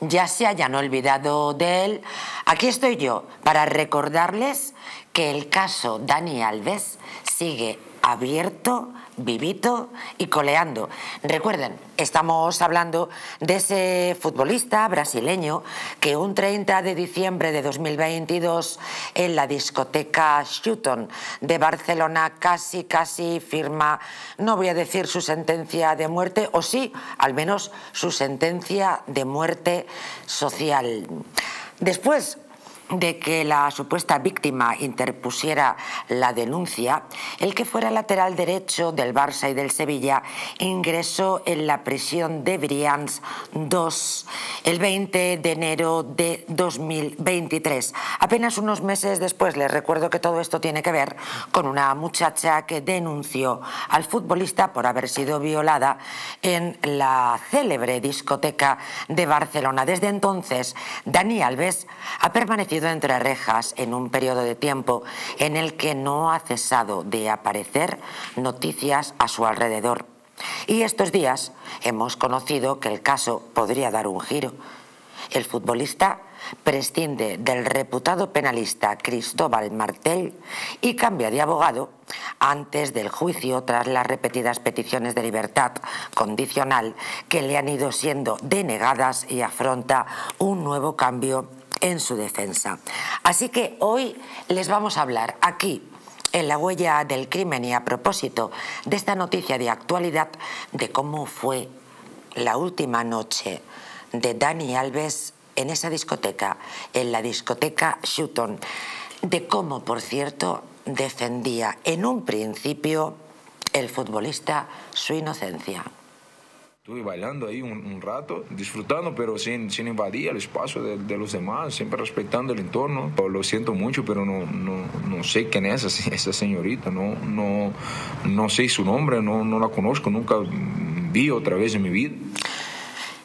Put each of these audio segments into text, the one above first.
ya se hayan olvidado de él, aquí estoy yo para recordarles que el caso Dani Alves sigue abierto, vivito y coleando. Recuerden, estamos hablando de ese futbolista brasileño que un 30 de diciembre de 2022 en la discoteca Shooton de Barcelona casi, casi firma, no voy a decir su sentencia de muerte, o sí, al menos su sentencia de muerte social. Después, de que la supuesta víctima interpusiera la denuncia, el que fuera lateral derecho del Barça y del Sevilla ingresó en la prisión de Brians 2 el 20 de enero de 2023. Apenas unos meses después, les recuerdo que todo esto tiene que ver con una muchacha que denunció al futbolista por haber sido violada en la célebre discoteca de Barcelona. Desde entonces, Dani Alves ha permanecido entre rejas en un periodo de tiempo en el que no ha cesado de aparecer noticias a su alrededor. Y estos días hemos conocido que el caso podría dar un giro. El futbolista prescinde del reputado penalista Cristóbal Martel y cambia de abogado antes del juicio tras las repetidas peticiones de libertad condicional que le han ido siendo denegadas y afronta un nuevo cambio en su defensa. Así que hoy les vamos a hablar aquí en la huella del crimen y a propósito de esta noticia de actualidad de cómo fue la última noche de Dani Alves en esa discoteca, en la discoteca Shooton, de cómo, por cierto, defendía en un principio el futbolista su inocencia. Estuve bailando ahí un, rato, disfrutando, pero sin, sin invadir el espacio de, los demás, siempre respetando el entorno. Lo siento mucho, pero no, no, no sé quién es esa, esa, señorita, no, no, no sé su nombre, no, no la conozco, nunca vi otra vez en mi vida.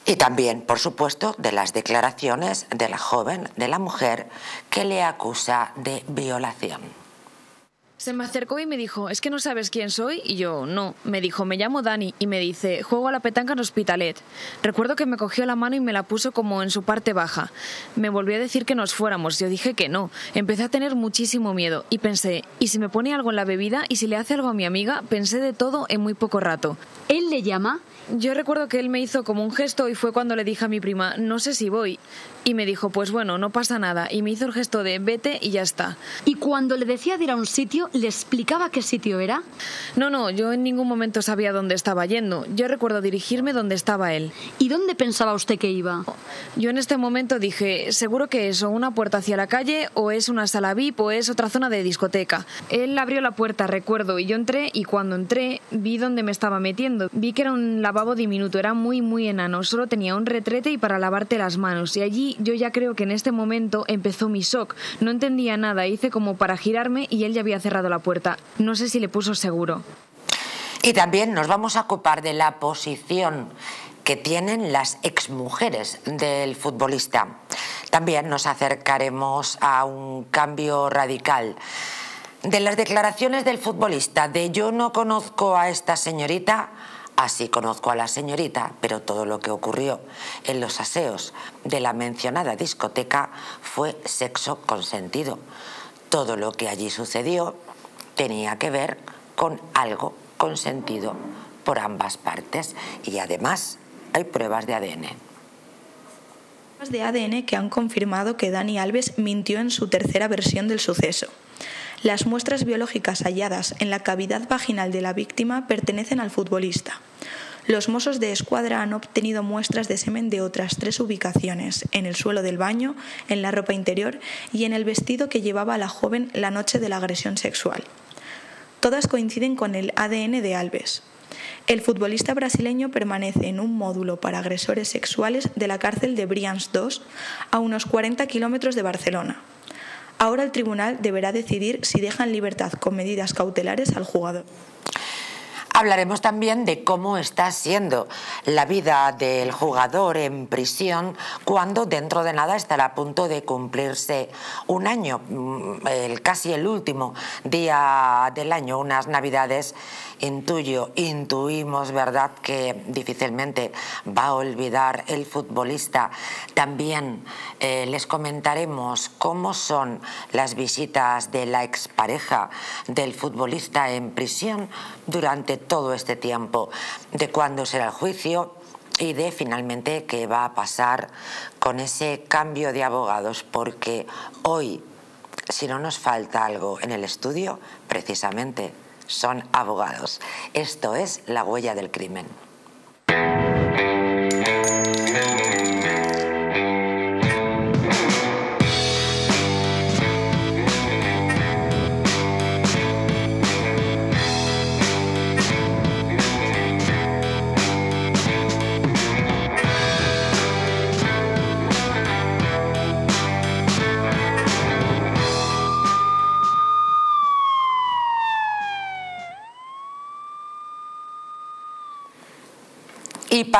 Y también, por supuesto, de las declaraciones de la joven, de la mujer, que le acusa de violación. Se me acercó y me dijo, ¿es que no sabes quién soy? Y yo, no. Me dijo, me llamo Dani y me dice, juego a la petanca en Hospitalet. Recuerdo que me cogió la mano y me la puso como en su parte baja. Me volvió a decir que nos fuéramos. Yo dije que no. Empecé a tener muchísimo miedo y pensé, ¿y si me pone algo en la bebida? ¿Y si le hace algo a mi amiga? Pensé de todo en muy poco rato. ¿Él le llama? Yo recuerdo que él me hizo como un gesto y fue cuando le dije a mi prima, no sé si voy. Y me dijo, pues bueno, no pasa nada. Y me hizo el gesto de vete y ya está. ¿Y cuando le decía de ir a un sitio, le explicaba qué sitio era? No, no, yo en ningún momento sabía dónde estaba yendo. Yo recuerdo dirigirme donde estaba él. ¿Y dónde pensaba usted que iba? Yo en este momento dije, seguro que es o una puerta hacia la calle, o es una sala VIP, o es otra zona de discoteca. Él abrió la puerta, recuerdo, y yo entré, y cuando entré, vi dónde me estaba metiendo. Vi que era un lavabo diminuto, era muy, muy enano, solo tenía un retrete y para lavarte las manos. Y allí yo ya creo que en este momento empezó mi shock. No entendía nada, hice como para girarme y él ya había cerrado la puerta. No sé si le puso seguro. Y también nos vamos a ocupar de la posición que tienen las exmujeres del futbolista. También nos acercaremos a un cambio radical. De las declaraciones del futbolista de yo no conozco a esta señorita, Así conozco a la señorita, pero todo lo que ocurrió en los aseos de la mencionada discoteca fue sexo consentido. Todo lo que allí sucedió tenía que ver con algo consentido por ambas partes y además hay pruebas de ADN de ADN que han confirmado que Dani Alves mintió en su tercera versión del suceso. Las muestras biológicas halladas en la cavidad vaginal de la víctima pertenecen al futbolista. Los mozos de escuadra han obtenido muestras de semen de otras tres ubicaciones, en el suelo del baño, en la ropa interior y en el vestido que llevaba la joven la noche de la agresión sexual. Todas coinciden con el ADN de Alves. El futbolista brasileño permanece en un módulo para agresores sexuales de la cárcel de Brians II, a unos 40 kilómetros de Barcelona. Ahora el tribunal deberá decidir si deja en libertad con medidas cautelares al jugador. Hablaremos también de cómo está siendo la vida del jugador en prisión cuando dentro de nada estará a punto de cumplirse un año, mm, el, casi el último día del año, unas navidades intuyo, intuimos, ¿verdad?, que difícilmente va a olvidar el futbolista. También eh, les comentaremos cómo son las visitas de la expareja del futbolista en prisión durante todo este tiempo, de cuándo será el juicio y de finalmente qué va a pasar con ese cambio de abogados, porque hoy, si no nos falta algo en el estudio, precisamente son abogados. Esto es la huella del crimen.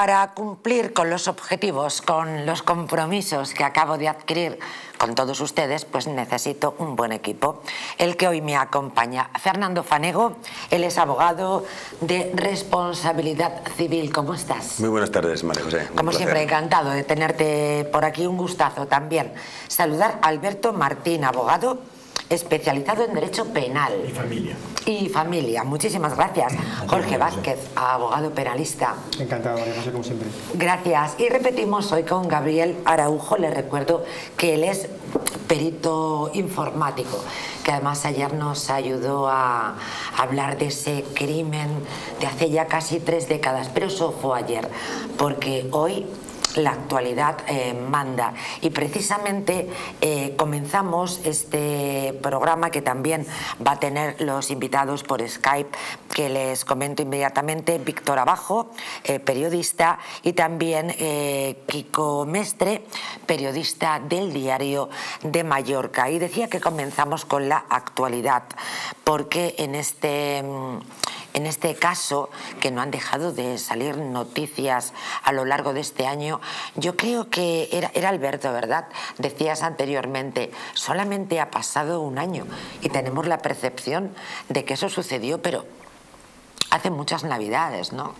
Para cumplir con los objetivos, con los compromisos que acabo de adquirir con todos ustedes, pues necesito un buen equipo. El que hoy me acompaña, Fernando Fanego, él es abogado de responsabilidad civil. ¿Cómo estás? Muy buenas tardes, María José. Como siempre, encantado de tenerte por aquí, un gustazo también. Saludar a Alberto Martín, abogado especializado en Derecho Penal. Y familia. Y familia. Muchísimas gracias. Jorge Vázquez, abogado penalista. Encantado, María José, como siempre. Gracias. Y repetimos hoy con Gabriel Araujo. Le recuerdo que él es perito informático, que además ayer nos ayudó a hablar de ese crimen de hace ya casi tres décadas. Pero eso fue ayer, porque hoy la actualidad eh, manda. Y precisamente eh, comenzamos este programa que también va a tener los invitados por Skype, que les comento inmediatamente, Víctor Abajo, eh, periodista, y también Kiko Mestre, periodista del diario de Mallorca. Y decía que comenzamos con la actualidad, porque en este mm, en este caso, que no han dejado de salir noticias a lo largo de este año, yo creo que era, era Alberto, ¿verdad? Decías anteriormente, solamente ha pasado un año y tenemos la percepción de que eso sucedió, pero hace muchas navidades, ¿no?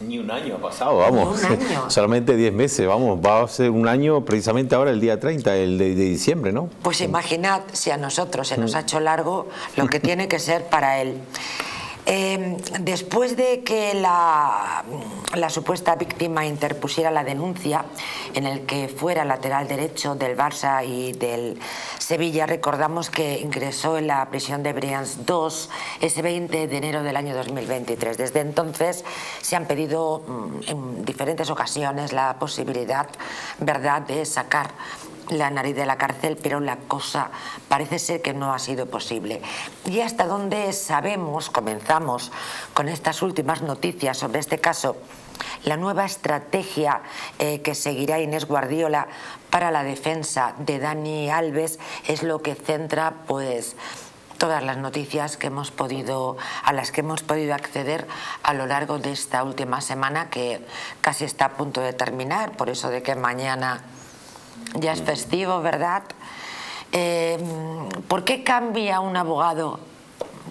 Ni un año ha pasado, vamos. Solamente 10 meses, vamos. Va a ser un año precisamente ahora, el día 30, el de, de, diciembre, ¿no? Pues imaginad si a nosotros se nos ha hecho largo lo que tiene que ser para él. Eh, después de que la, la, supuesta víctima interpusiera la denuncia en el que fuera lateral derecho del Barça y del Sevilla, recordamos que ingresó en la prisión de Brians 2 ese 20 de enero del año 2023. Desde entonces se han pedido mm, en diferentes ocasiones la posibilidad ¿verdad? de sacar la nariz de la cárcel, pero la cosa parece ser que no ha sido posible. Y hasta donde sabemos, comenzamos con estas últimas noticias sobre este caso, la nueva estrategia eh, que seguirá Inés Guardiola para la defensa de Dani Alves es lo que centra pues todas las noticias que hemos podido, a las que hemos podido acceder a lo largo de esta última semana que casi está a punto de terminar, por eso de que mañana ya es festivo, ¿verdad? Eh, ¿Por qué cambia un abogado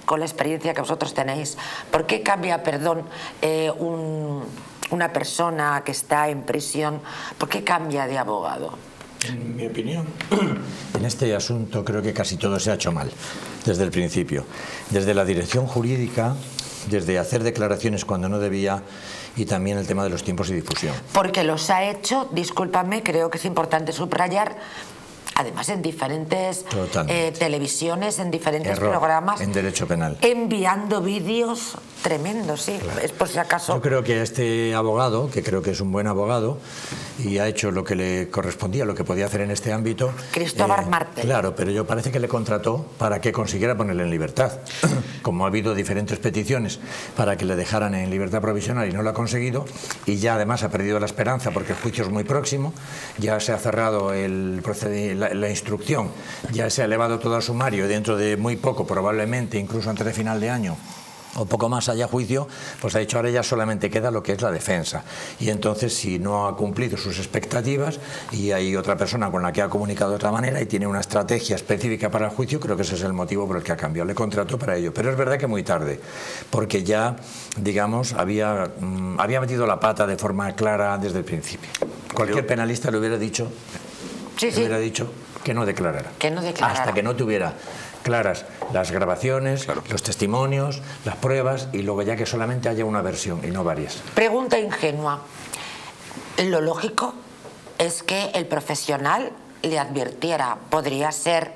con la experiencia que vosotros tenéis? ¿Por qué cambia, perdón, eh, una persona que está en prisión? ¿Por qué cambia de abogado? En mi opinión, en este asunto creo que casi todo se ha hecho mal, desde el principio. Desde la dirección jurídica, desde hacer declaraciones cuando no debía, y también el tema de los tiempos de difusión. Porque los ha hecho, discúlpame, creo que es importante subrayar, además en diferentes eh, televisiones, en diferentes programas. En derecho penal. Enviando vídeos tremendos, sí, es por si acaso. Yo creo que este abogado, que creo que es un buen abogado y ha hecho lo que le correspondía, lo que podía hacer en este ámbito. Cristóbal eh, Martel. Claro, pero yo parece que le contrató para que consiguiera ponerle en libertad. Como ha habido diferentes peticiones para que le dejaran en libertad provisional y no lo ha conseguido, y ya además ha perdido la esperanza porque el juicio es muy próximo, ya se ha cerrado el procedimiento la, instrucción ya se ha elevado todo al sumario dentro de muy poco, probablemente incluso antes de final de año, o poco más allá juicio, pues ha dicho ahora ya solamente queda lo que es la defensa. Y entonces si no ha cumplido sus expectativas y hay otra persona con la que ha comunicado de otra manera y tiene una estrategia específica para el juicio, creo que ese es el motivo por el que ha cambiado. Le contrató para ello. Pero es verdad que muy tarde, porque ya, digamos, había, mm, había metido la pata de forma clara desde el principio. Cualquier penalista le hubiera dicho, Sí, hubiera dicho que no declarara. Que no declarara. Hasta que no tuviera claras las grabaciones, los testimonios, las pruebas y luego ya que solamente haya una versión y no varias. Pregunta ingenua. Lo lógico es que el profesional le advirtiera. Podría ser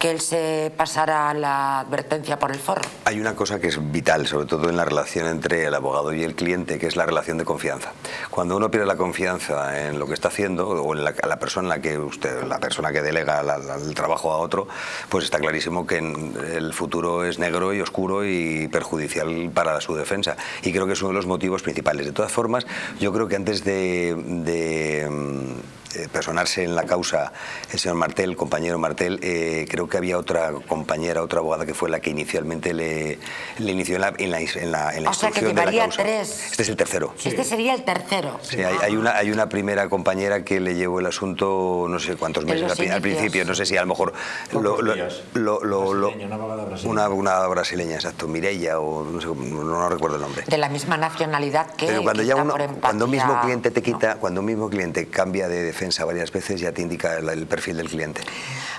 que él se pasara la advertencia por el forro. Hay una cosa que es vital, sobre todo en la relación entre el abogado y el cliente, que es la relación de confianza. Cuando uno pierde la confianza en lo que está haciendo o en la, persona en la que usted, la persona que delega el trabajo a otro, pues está clarísimo que el futuro es negro y oscuro y perjudicial para su defensa. Y creo que es uno de los motivos principales. De todas formas, yo creo que antes de, mm, personarse en la causa el señor Martel, el compañero Martel, eh, creo que había otra compañera, otra abogada que fue la que inicialmente le, le inició en la, en la, en la- en la O sea, que instrucción de la llevaría causa. tres. Este es el tercero. Este sería el tercero. Sí, hay, hay una, hay una primera compañera que le llevó el asunto no sé cuántos meses al, al principio, no sé si a lo mejor lo, lo- días. lo- lo- lo- Brasileña, una abogada brasileña. una, una brasileña, exacto, Mireia o no sé, no, no recuerdo el nombre. De la misma nacionalidad que Pero cuando ya uno, empatía, cuando un mismo cliente te ¿no? quita, cuando un mismo cliente cambia de defensa varias veces, ya te indica el, el perfil del cliente.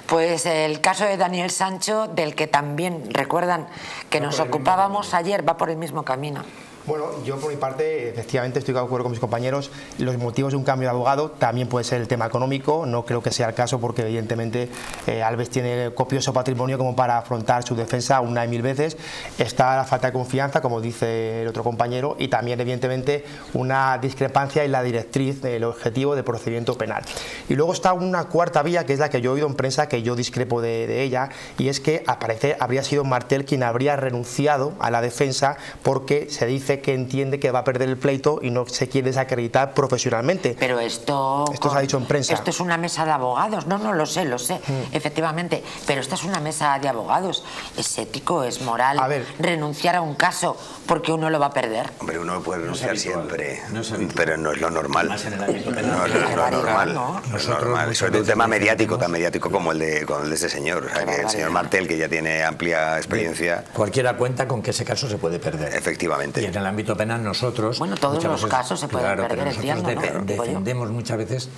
Pues el caso de Daniel Sancho, del que también recuerdan que nos ocupábamos ayer, va por el mismo camino. Bueno, yo por mi parte, efectivamente estoy de acuerdo con mis compañeros. Los motivos de un cambio de abogado también puede ser el tema económico. No creo que sea el caso porque evidentemente eh, Alves tiene copioso patrimonio como para afrontar su defensa una y mil veces. Está la falta de confianza, como dice el otro compañero, y también evidentemente una discrepancia en la directriz del objetivo de procedimiento penal. Y luego está una cuarta vía, que es la que yo he oído en prensa, que yo discrepo de, de ella, y es que al parecer habría sido Martel quien habría renunciado a la defensa porque se dice que entiende que va a perder el pleito y no se quiere desacreditar profesionalmente. Pero esto... Esto se ha dicho en prensa. Esto es una mesa de abogados. No, no, lo sé, lo sé, Mm. efectivamente. Pero esta es una mesa de abogados. Es ético, es moral A ver. renunciar a un caso porque uno lo va a perder. Hombre, uno puede renunciar siempre, no pero no es lo normal. Más en el ámbito penal. No, no es lo normal. ¿no? es normal. Sobre todo un tema mediático, tan mediático como el de, como el de este señor. O sea, que el señor Martel, que ya tiene amplia experiencia, Cualquiera cuenta con que ese caso se puede perder. efectivamente. En el ámbito penal nosotros... Bueno, todos los casos se pueden claro, perder, pero nosotros entiendo, ¿no? defendemos muchas veces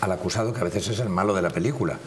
al acusado, que a veces es el malo de la película.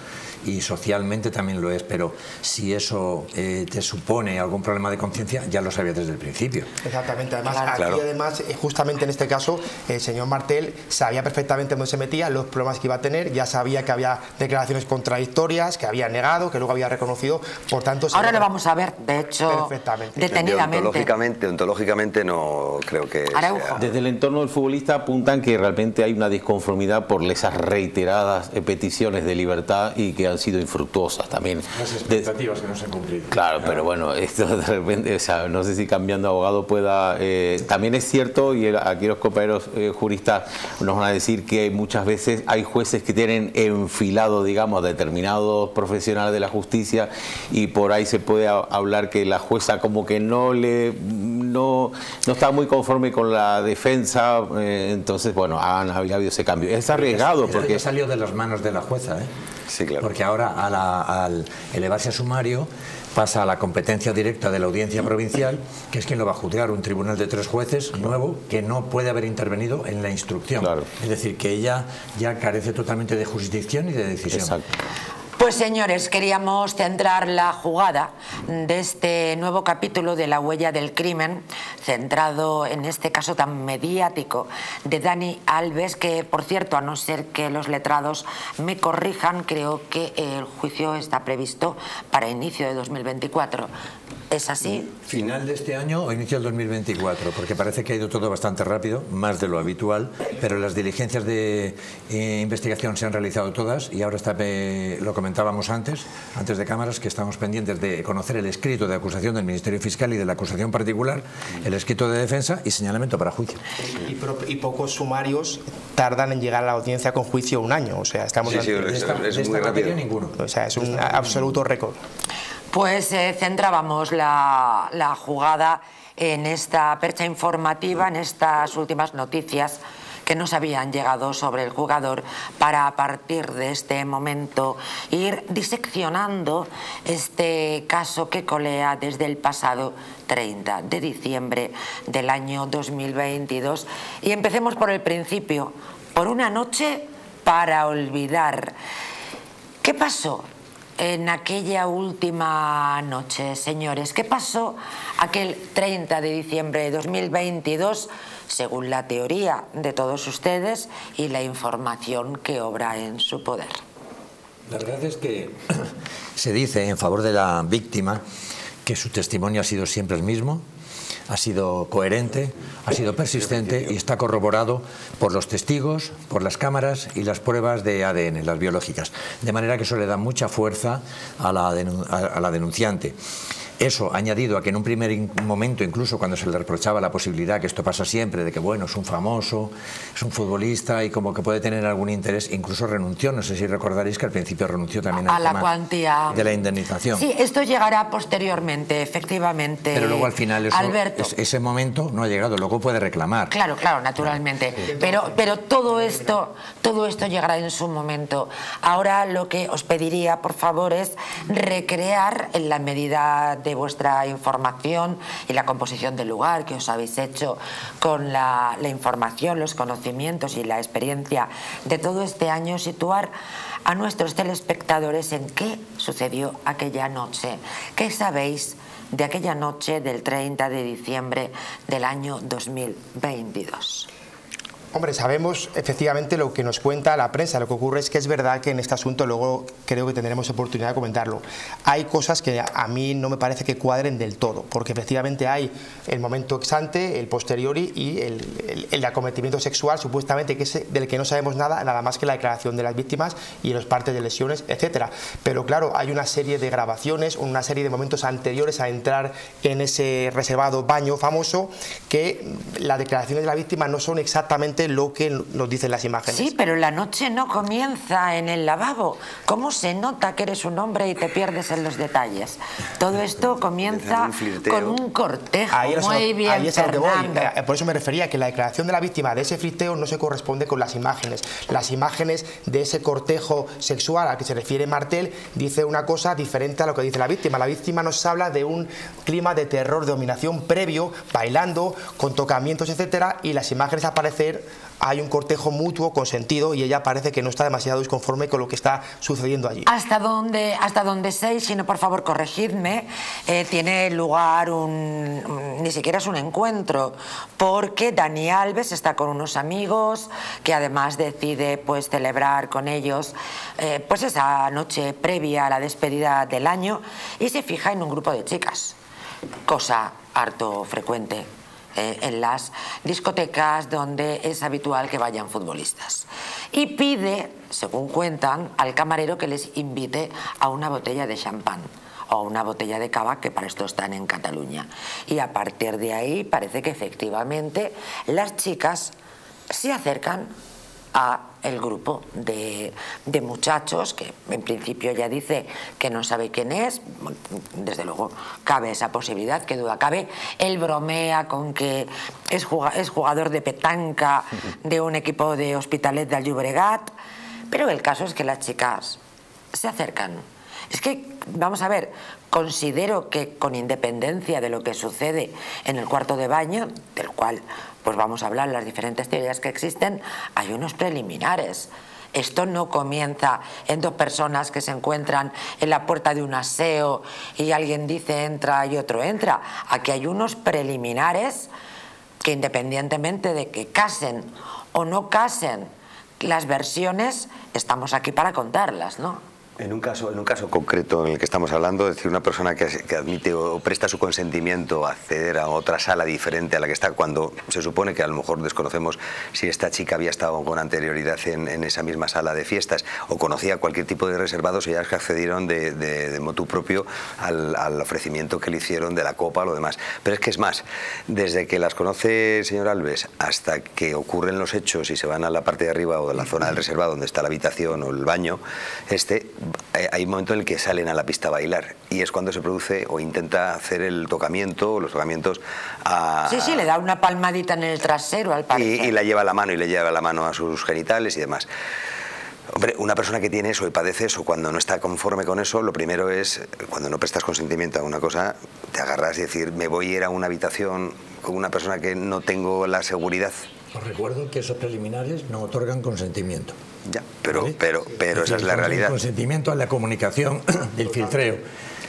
Y socialmente también lo es, pero si eso eh, te supone algún problema de conciencia, ya lo sabías desde el principio. Exactamente, además Claro. aquí Claro. además, eh, justamente en este caso, el señor Martel sabía perfectamente dónde se metía, los problemas que iba a tener, ya sabía que había declaraciones contradictorias, que había negado, que luego había reconocido, por tanto... Ahora lo vamos a ver, de hecho, Perfectamente. detenidamente. Deontológicamente, deontológicamente no creo que sea- Desde el entorno del futbolista apuntan que realmente hay una disconformidad por esas reiteradas peticiones de libertad y que han sido infructuosas también. De- que no se han cumplido. Claro, pero bueno, esto de repente, o sea, no sé si cambiando de abogado pueda... eh, también es cierto, y aquí los compañeros eh, juristas nos van a decir que muchas veces hay jueces que tienen enfilado, digamos, a determinados profesionales de la justicia y por ahí se puede hablar que la jueza como que no le... no, no está muy conforme con la defensa, eh, entonces, bueno, han, había habido ese cambio. Es arriesgado porque... salió de las manos de la jueza, ¿eh? Sí, claro. Porque ahora a la- al elevarse a sumario pasa a la competencia directa de la audiencia provincial, que es quien lo va a juzgar, un tribunal de tres jueces nuevo que no puede haber intervenido en la instrucción. Claro. Es decir, que ella ya carece totalmente de jurisdicción y de decisión. Exacto. Pues señores, queríamos centrar la jugada de este nuevo capítulo de La huella del crimen, centrado en este caso tan mediático de Dani Alves, que por cierto, a no ser que los letrados me corrijan, creo que el juicio está previsto para inicio de 2024. ¿Es así? Final de este año o inicio del 2024, porque parece que ha ido todo bastante rápido, más de lo habitual, pero las diligencias de eh, investigación se han realizado todas y ahora está, eh, lo comentábamos antes, antes de cámaras, que estamos pendientes de conocer el escrito de acusación del Ministerio Fiscal y de la acusación particular, el escrito de defensa y señalamiento para juicio. Y, pro- y pocos sumarios tardan en llegar a la audiencia con juicio un año, o sea, estamos Sí, sí, ante- es- De esta, es de esta muy rápido. ninguno. o sea, es un absoluto récord. Pues eh, centrábamos la, la jugada en esta percha informativa, en estas últimas noticias que nos habían llegado sobre el jugador para a partir de este momento ir diseccionando este caso que colea desde el pasado 30 de diciembre del año 2022. Y empecemos por el principio, por una noche para olvidar. ¿Qué pasó en aquella última noche, señores? ¿Qué pasó aquel 30 de diciembre de 2022 según la teoría de todos ustedes y la información que obra en su poder? La verdad es que se dice en favor de la víctima que su testimonio ha sido siempre el mismo, ha sido coherente, ha sido persistente y está corroborado por los testigos, por las cámaras y las pruebas de ADN, las biológicas. De manera que eso le da mucha fuerza a la, denunciante. Eso, añadido a que en un primer momento, incluso cuando se le reprochaba la posibilidad, que esto pasa siempre, de que, bueno, es un famoso, es un futbolista y como que puede tener algún interés, incluso renunció, no sé si recordaréis que al principio renunció también a la cuantía de la indemnización. Sí, esto llegará posteriormente, efectivamente. Pero luego al final eso, ese momento no ha llegado, luego puede reclamar. Claro, claro, naturalmente. Pero, pero todo, esto, todo esto llegará en su momento. Ahora lo que os pediría, por favor, es recrear en la medida de vuestra información y la composición del lugar que os habéis hecho con la, la información, los conocimientos y la experiencia de todo este año, situar a nuestros telespectadores en qué sucedió aquella noche, qué sabéis de aquella noche del 30 de diciembre del año 2022. Hombre, sabemos efectivamente lo que nos cuenta la prensa. Lo que ocurre es que es verdad que en este asunto luego creo que tendremos oportunidad de comentarlo. Hay cosas que a mí no me parece que cuadren del todo, porque efectivamente hay el momento ex ante, el posteriori y el, acometimiento sexual, supuestamente que es del que no sabemos nada, nada más que la declaración de las víctimas y los partes de lesiones, etcétera. Pero claro, hay una serie de grabaciones, una serie de momentos anteriores a entrar en ese reservado baño famoso que las declaraciones de la víctima no son exactamente lo que nos dicen las imágenes. Sí, pero la noche no comienza en el lavabo. ¿Cómo se nota que eres un hombre y te pierdes en los detalles? Todo esto comienza con un cortejo. Muy bien, eh, Por eso me refería que la declaración de la víctima de ese flirteo no se corresponde con las imágenes. Las imágenes de ese cortejo sexual al que se refiere Martel dice una cosa diferente a lo que dice la víctima. La víctima nos habla de un clima de terror, de dominación previo, bailando, con tocamientos, etcétera, y las imágenes aparecer hay un cortejo mutuo, consentido, y ella parece que no está demasiado disconforme con lo que está sucediendo allí. Hasta donde, hasta donde sé, si no por favor corregidme, eh, tiene lugar un, ni siquiera es un encuentro, porque Dani Alves está con unos amigos que además decide pues celebrar con ellos eh, pues esa noche previa a la despedida del año y se fija en un grupo de chicas, cosa harto frecuente eh, en las discotecas donde es habitual que vayan futbolistas. Y pide, según cuentan, al camarero que les invite a una botella de champán o una botella de cava que para esto están en Cataluña. Y a partir de ahí parece que efectivamente las chicas se acercan a el grupo de, muchachos que en principio ya dice que no sabe quién es, desde luego cabe esa posibilidad, que duda cabe, él bromea con que es jugador de petanca de un equipo de Hospitalet del Llobregat, pero el caso es que las chicas se acercan. Es que, vamos a ver, considero que con independencia de lo que sucede en el cuarto de baño, del cual pues vamos a hablar las diferentes teorías que existen, hay unos preliminares. Esto no comienza en dos personas que se encuentran en la puerta de un aseo y alguien dice entra y otro entra. Aquí hay unos preliminares que independientemente de que casen o no casen las versiones, estamos aquí para contarlas, ¿no? En un, caso, en un caso concreto en el que estamos hablando, es decir, una persona que, admite o presta su consentimiento a acceder a otra sala diferente a la que está, cuando se supone que a lo mejor desconocemos si esta chica había estado con anterioridad en, esa misma sala de fiestas o conocía cualquier tipo de reservados, ellas que accedieron de, de, motu propio al, ofrecimiento que le hicieron de la copa o lo demás. Pero es que es más, desde que las conoce el señor Alves hasta que ocurren los hechos y se van a la parte de arriba o de la zona del reservado donde está la habitación o el baño, este hay un momento en el que salen a la pista a bailar y es cuando se produce o intenta hacer el tocamiento o los tocamientos a... Sí, sí, le da una palmadita en el trasero al y, la lleva a la mano y le lleva la mano a sus genitales y demás. Hombre, una persona que tiene eso y padece eso, cuando no está conforme con eso, lo primero es, cuando no prestas consentimiento a una cosa, te agarras y decir, me voy a ir a una habitación con una persona que no tengo la seguridad. Os recuerdo que esos preliminares no otorgan consentimiento. Ya, pero, ¿vale? pero, pero esa es la El realidad. consentimiento a la comunicación del filtreo.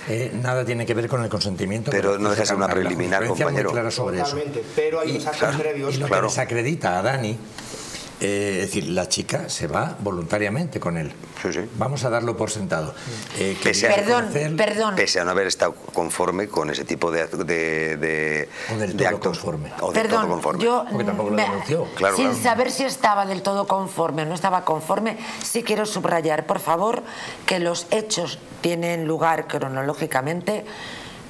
Eh, nada tiene que ver con el consentimiento. Pero no deja de ser una preliminar, jurisprudencia muy compañero. clara sobre eso. Totalmente, pero hay Y, actos claro, previos. y lo claro. que desacredita a Dani, eh, es decir, la chica se va voluntariamente con él. Sí, sí. Vamos a darlo por sentado. Eh, Pese a- Perdón, conocer- perdón. Pese a no haber estado conforme con ese tipo de, de, de- O del de todo actos. conforme. O del Perdón, todo conforme. yo Porque tampoco lo me- denunció. Claro, sin claro. saber si estaba del todo conforme o no estaba conforme, sí quiero subrayar, por favor, que los hechos tienen lugar cronológicamente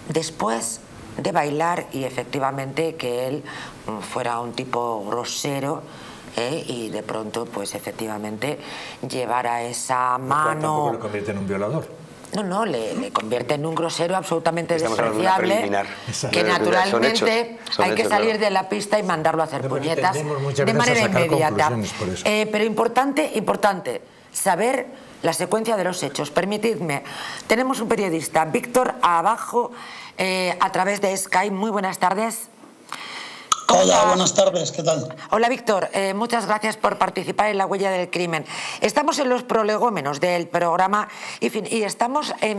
después de bailar y efectivamente que él mm, fuera un tipo grosero. ¿Eh? y de pronto pues efectivamente llevara esa Tampoco mano lo convierte en un violador. no, no, le, le convierte en un grosero absolutamente Estamos hablando de una despreciable que Son naturalmente hechos, son hay que hechos, salir claro. de la pista y mandarlo a hacer Pero puñetas de a manera inmediata. Eh, pero importante, importante, saber la secuencia de los hechos. Permitidme, tenemos un periodista, Víctor Abajo, eh, a través de Skype. Muy buenas tardes. ¿Cómo Hola, buenas tardes, ¿qué tal? Hola Víctor, Eh, muchas gracias por participar en la huella del crimen. Estamos en los prolegómenos del programa y, fin- y estamos en,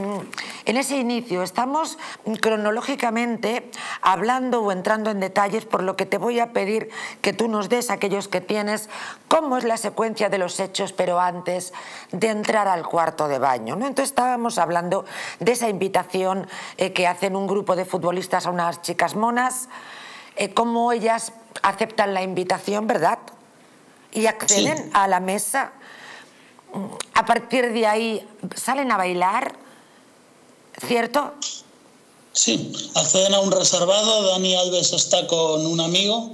en ese inicio, estamos cronológicamente hablando o entrando en detalles, por lo que te voy a pedir que tú nos des aquellos que tienes, cómo es la secuencia de los hechos, pero antes de entrar al cuarto de baño. ¿no? Entonces estábamos hablando de esa invitación eh, que hacen un grupo de futbolistas a unas chicas monas eh, cómo ellas aceptan la invitación, ¿verdad? Y acceden Sí. a la mesa. Mm, A partir de ahí salen a bailar, ¿cierto? Sí, acceden a un reservado, Dani Alves está con un amigo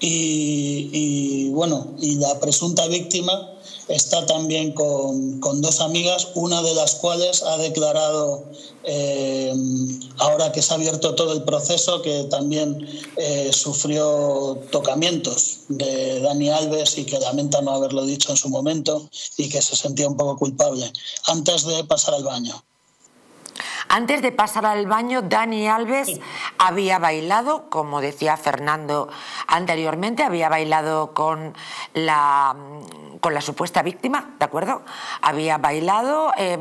y, y, bueno, y la presunta víctima está también con, con dos amigas, una de las cuales ha declarado, eh, ahora que se ha abierto todo el proceso, que también eh, sufrió tocamientos de Dani Alves y que lamenta no haberlo dicho en su momento y que se sentía un poco culpable antes de pasar al baño. Antes de pasar al baño, Dani Alves había bailado, como decía Fernando anteriormente, había bailado con la, con la supuesta víctima, ¿de acuerdo? Había bailado, eh,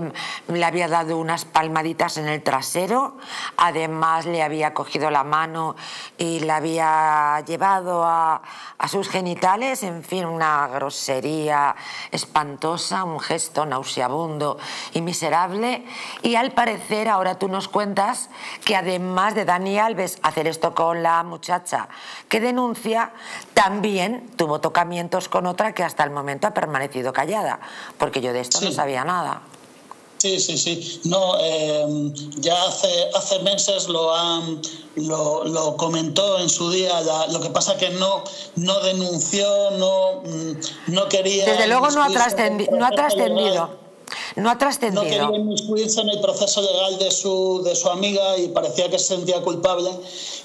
le había dado unas palmaditas en el trasero, además le había cogido la mano y la había llevado a, a sus genitales, en fin, una grosería espantosa, un gesto nauseabundo y miserable. Y al parecer, ahora tú nos cuentas que además de Dani Alves hacer esto con la muchacha que denuncia, también tuvo tocamientos con otra que hasta el momento ha permanecido callada, porque yo de esto no sabía nada. Sí, sí, sí. No, eh, ya hace, hace meses lo, han, lo, lo comentó en su día. la- lo que pasa que no, no denunció, no, mm, no quería. Desde luego no ha, trascendi- no ha trascendido. No ha No trascendido. quería inmiscuirse en el proceso legal de su, de su amiga y parecía que se sentía culpable.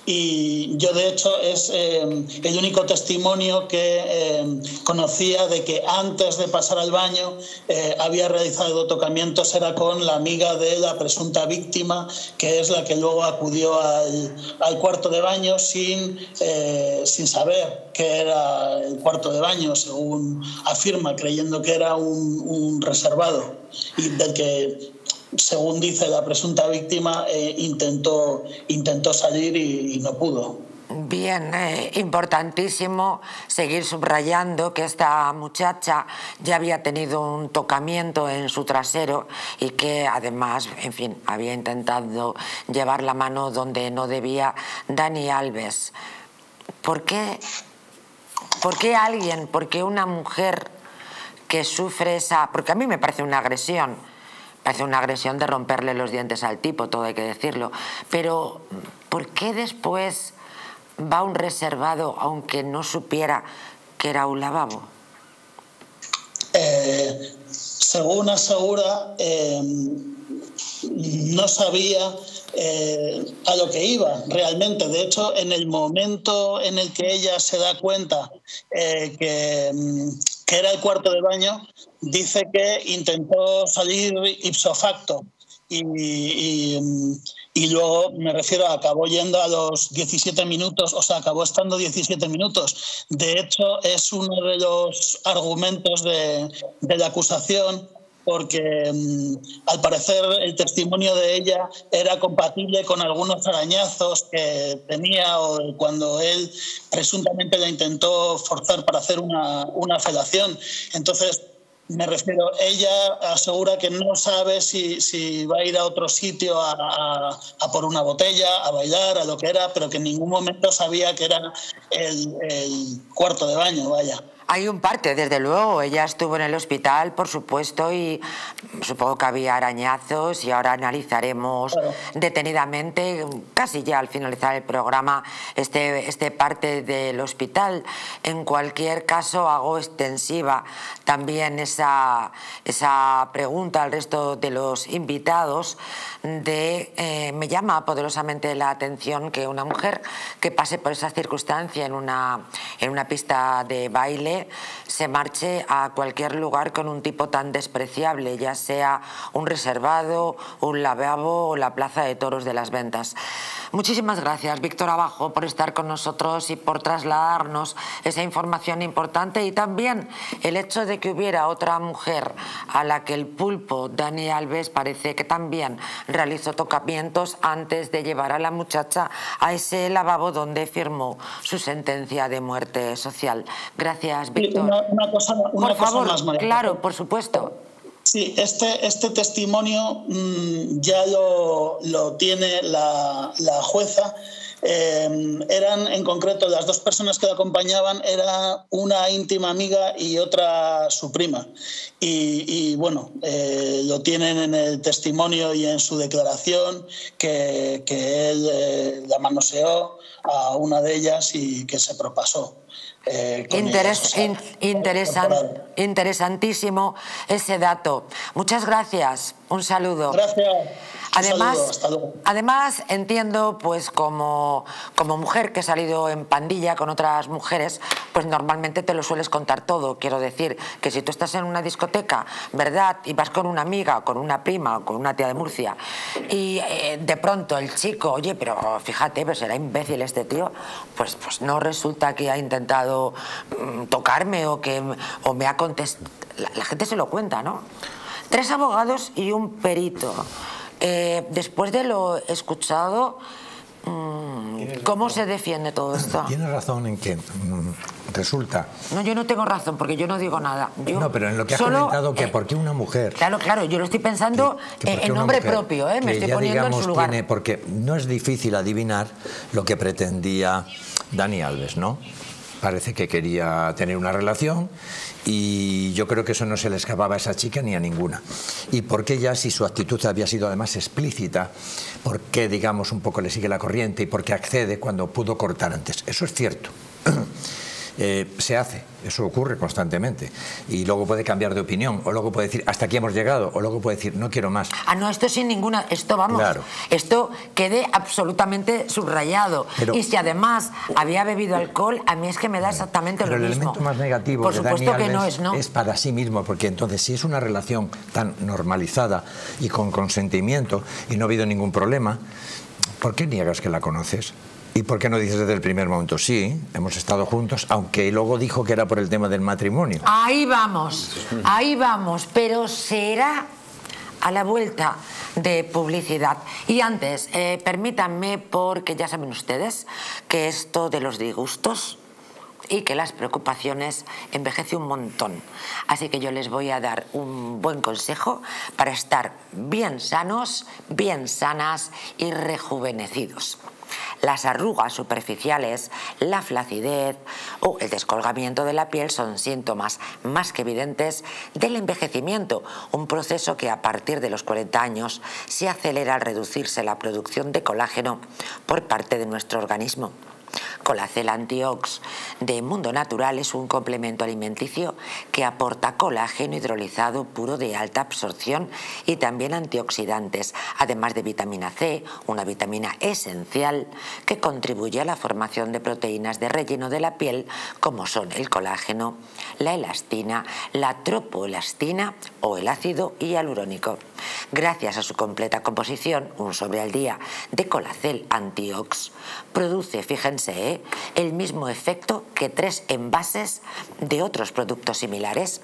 Y yo, de hecho, es eh, el único testimonio que eh, conocía de que antes de pasar al baño eh, había realizado tocamientos, era con la amiga de la presunta víctima, que es la que luego acudió al, al cuarto de baño sin, eh, sin saber que era el cuarto de baño, según afirma, creyendo que era un, reservado y del que, según dice la presunta víctima, eh, intentó, intentó salir y, y no pudo. Bien, eh, importantísimo seguir subrayando que esta muchacha ya había tenido un tocamiento en su trasero y que además, en fin, había intentado llevar la mano donde no debía Dani Alves. ¿Por qué, por qué alguien, por qué una mujer que sufre esa... Porque a mí me parece una agresión, parece una agresión de romperle los dientes al tipo, todo hay que decirlo, pero ¿por qué después va un reservado aunque no supiera que era un lavabo? Eh, según asegura, eh, no sabía eh, a lo que iba realmente. De hecho, en el momento en el que ella se da cuenta que, mm, que era el cuarto de baño, dice que intentó salir ipso facto y, y, luego me refiero, acabó yendo a los 17 minutos, o sea, acabó estando 17 minutos. De hecho, es uno de los argumentos de, de la acusación porque mm, al parecer el testimonio de ella era compatible con algunos arañazos que tenía o cuando él presuntamente la intentó forzar para hacer una, una felación. Entonces, me refiero, ella asegura que no sabe si, si va a ir a otro sitio a, a, por una botella, a bailar, a lo que era, pero que en ningún momento sabía que era el, el cuarto de baño, vaya. Hay un parte, desde luego. Ella estuvo en el hospital, por supuesto, y supongo que había arañazos y ahora analizaremos detenidamente, casi ya al finalizar el programa, este, este parte del hospital. En cualquier caso, hago extensiva también esa, esa pregunta al resto de los invitados de... Eh, me llama poderosamente la atención que una mujer que pase por esa circunstancia en una, en una pista de baile se marche a cualquier lugar con un tipo tan despreciable, ya sea un reservado, un lavabo o la plaza de toros de las ventas. Muchísimas gracias, Víctor Abajo, por estar con nosotros y por trasladarnos esa información importante y también el hecho de que hubiera otra mujer a la que el pulpo, Dani Alves, parece que también realizó tocamientos antes de llevar a la muchacha a ese lavabo donde firmó su sentencia de muerte social. Gracias, Víctor. Una, cosa, por favor, claro, por supuesto. Sí, este, este testimonio mm, ya lo, lo tiene la, la jueza. Eh, eran en concreto las dos personas que la acompañaban era una íntima amiga y otra su prima y, y bueno eh, lo tienen en el testimonio y en su declaración que, que él eh, la manoseó a una de ellas y que se propasó eh, interesantísimo ese dato. Muchas gracias. Un saludo. Gracias. Además, además entiendo, pues como, como mujer que he salido en pandilla con otras mujeres, pues normalmente te lo sueles contar todo. Quiero decir que si tú estás en una discoteca, ¿verdad? Y vas con una amiga, con una prima, o con una tía de Murcia, y eh, de pronto el chico, oye, pero fíjate, pues será imbécil este tío, pues, pues no resulta que ha intentado mm, tocarme o que o me ha contestado. la gente se lo cuenta, ¿no? Tres abogados y un perito. Eh, después de lo escuchado, mm, ¿cómo se defiende todo esto? Tiene razón en que mm, resulta... No, yo no tengo razón, porque yo no digo nada. no, pero en lo que has comentado, que por qué una mujer... Claro, claro, yo lo estoy pensando en nombre propio, ¿eh? me estoy poniendo en su lugar. porque no es difícil adivinar lo que pretendía Dani Alves, ¿no? Parece que quería tener una relación y yo creo que eso no se le escapaba a esa chica ni a ninguna. ¿Y por qué ya, si su actitud había sido además explícita, por qué, digamos, un poco le sigue la corriente y por qué accede cuando pudo cortar antes? Eso es cierto. Eh, se hace, eso ocurre constantemente. Y luego puede cambiar de opinión, o luego puede decir, hasta aquí hemos llegado, o luego puede decir, no quiero más. Ah, no, esto sin ninguna, esto vamos, esto quede absolutamente subrayado. y si además había bebido alcohol, a mí es que me da exactamente lo mismo. el elemento más negativo Por supuesto que no es, ¿no? es para sí mismo, porque entonces si es una relación tan normalizada y con consentimiento y no ha habido ningún problema, ¿por qué niegas que la conoces? ¿Y por qué no dices desde el primer momento? Sí, hemos estado juntos, aunque luego dijo que era por el tema del matrimonio. Ahí vamos, ahí vamos, pero será a la vuelta de publicidad. Y antes, eh, permítanme, porque ya saben ustedes que esto de los disgustos y que las preocupaciones envejece un montón. Así que yo les voy a dar un buen consejo para estar bien sanos, bien sanas y rejuvenecidos. Las arrugas superficiales, la flacidez o el descolgamiento de la piel son síntomas más que evidentes del envejecimiento, un proceso que a partir de los 40 años se acelera al reducirse la producción de colágeno por parte de nuestro organismo. Colacel Antiox de Mundo Natural es un complemento alimenticio que aporta colágeno hidrolizado puro de alta absorción y también antioxidantes, además de vitamina C, una vitamina esencial que contribuye a la formación de proteínas de relleno de la piel como son el colágeno, la elastina, la tropoelastina o el ácido hialurónico. Gracias a su completa composición, un sobre al día de Colacel Antiox produce, fíjense, ¿eh? el mismo efecto que tres envases de otros productos similares.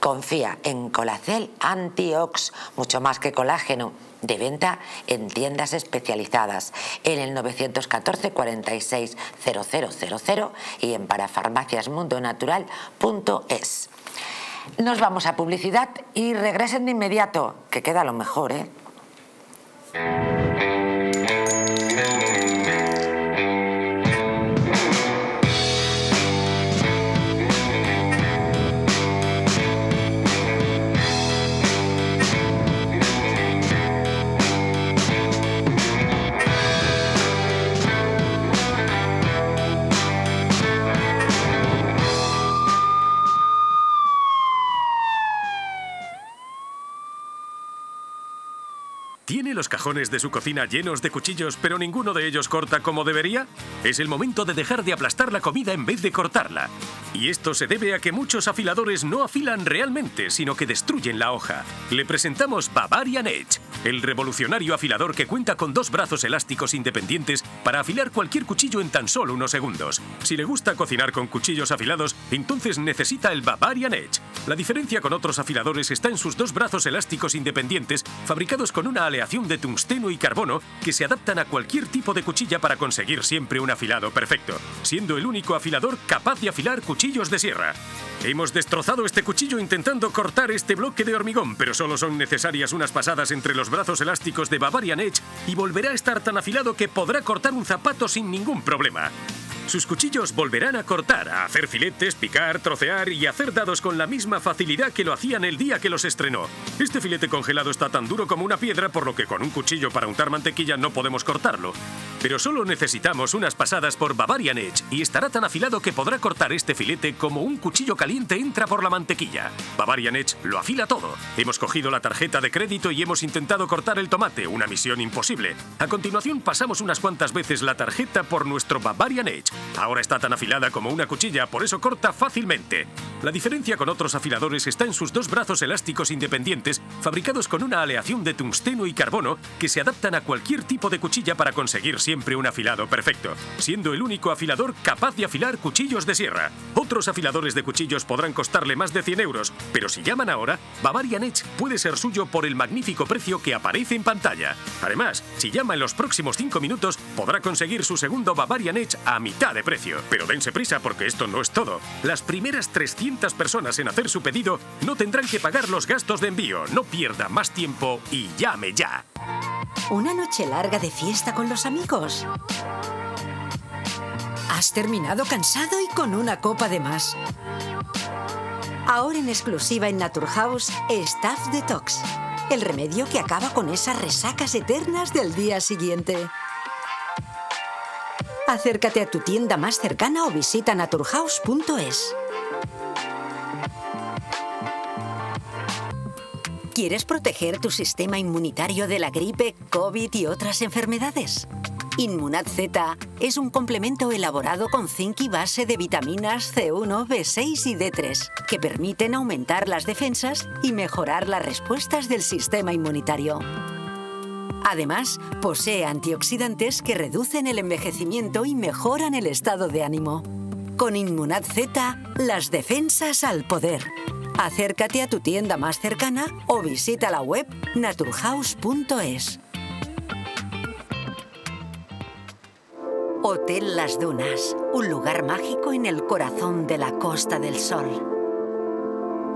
Confía en Colacel Antiox, mucho más que colágeno, de venta en tiendas especializadas en el 914 46 0000 y en parafarmaciasmundonatural.es. Nos vamos a publicidad y regresen de inmediato, que queda lo mejor, ¿eh? De su cocina llenos de cuchillos, pero ninguno de ellos corta como debería? Es el momento de dejar de aplastar la comida en vez de cortarla. Y esto se debe a que muchos afiladores no afilan realmente, sino que destruyen la hoja. Le presentamos Bavarian Edge, el revolucionario afilador que cuenta con dos brazos elásticos independientes para afilar cualquier cuchillo en tan solo unos segundos. Si le gusta cocinar con cuchillos afilados, entonces necesita el Bavarian Edge. La diferencia con otros afiladores está en sus dos brazos elásticos independientes, fabricados con una aleación de tungsteno y carbono que se adaptan a cualquier tipo de cuchilla para conseguir siempre un afilado perfecto, siendo el único afilador capaz de afilar cuchillos de sierra. Hemos destrozado este cuchillo intentando cortar este bloque de hormigón, pero solo son necesarias unas pasadas entre los brazos elásticos de Bavarian Edge y volverá a estar tan afilado que podrá cortar un zapato sin ningún problema. Sus cuchillos volverán a cortar, a hacer filetes, picar, trocear y hacer dados con la misma facilidad que lo hacían el día que los estrenó. Este filete congelado está tan duro como una piedra, por lo que con un cuchillo para untar mantequilla no podemos cortarlo. Pero solo necesitamos unas pasadas por Bavarian Edge y estará tan afilado que podrá cortar este filete como un cuchillo caliente entra por la mantequilla. Bavarian Edge lo afila todo. Hemos cogido la tarjeta de crédito y hemos intentado cortar el tomate, una misión imposible. A continuación pasamos unas cuantas veces la tarjeta por nuestro Bavarian Edge. Ahora está tan afilada como una cuchilla, por eso corta fácilmente. La diferencia con otros afiladores está en sus dos brazos elásticos independientes, fabricados con una aleación de tungsteno y carbono que se adaptan a cualquier tipo de cuchilla para conseguir siempre un afilado perfecto, siendo el único afilador capaz de afilar cuchillos de sierra. Otros afiladores de cuchillos podrán costarle más de 100 euros, pero si llaman ahora, Bavarian Edge puede ser suyo por el magnífico precio que aparece en pantalla. Además, si llama en los próximos 5 minutos, podrá conseguir su segundo Bavarian Edge a mitad de precio. Pero dense prisa porque esto no es todo. Las primeras 300 personas en hacer su pedido no tendrán que pagar los gastos de envío. No pierda más tiempo y llame ya. ¿Una noche larga de fiesta con los amigos? Has terminado cansado y con una copa de más. Ahora en exclusiva en Naturhaus, Staff Detox. El remedio que acaba con esas resacas eternas del día siguiente. Acércate a tu tienda más cercana o visita naturhaus.es. ¿Quieres proteger tu sistema inmunitario de la gripe, COVID y otras enfermedades? Inmunad Z es un complemento elaborado con zinc y base de vitaminas C1, B6 y D3 que permiten aumentar las defensas y mejorar las respuestas del sistema inmunitario. Además, posee antioxidantes que reducen el envejecimiento y mejoran el estado de ánimo. Con Inmunad Z, las defensas al poder. Acércate a tu tienda más cercana o visita la web naturhaus.es. Hotel Las Dunas, un lugar mágico en el corazón de la Costa del Sol.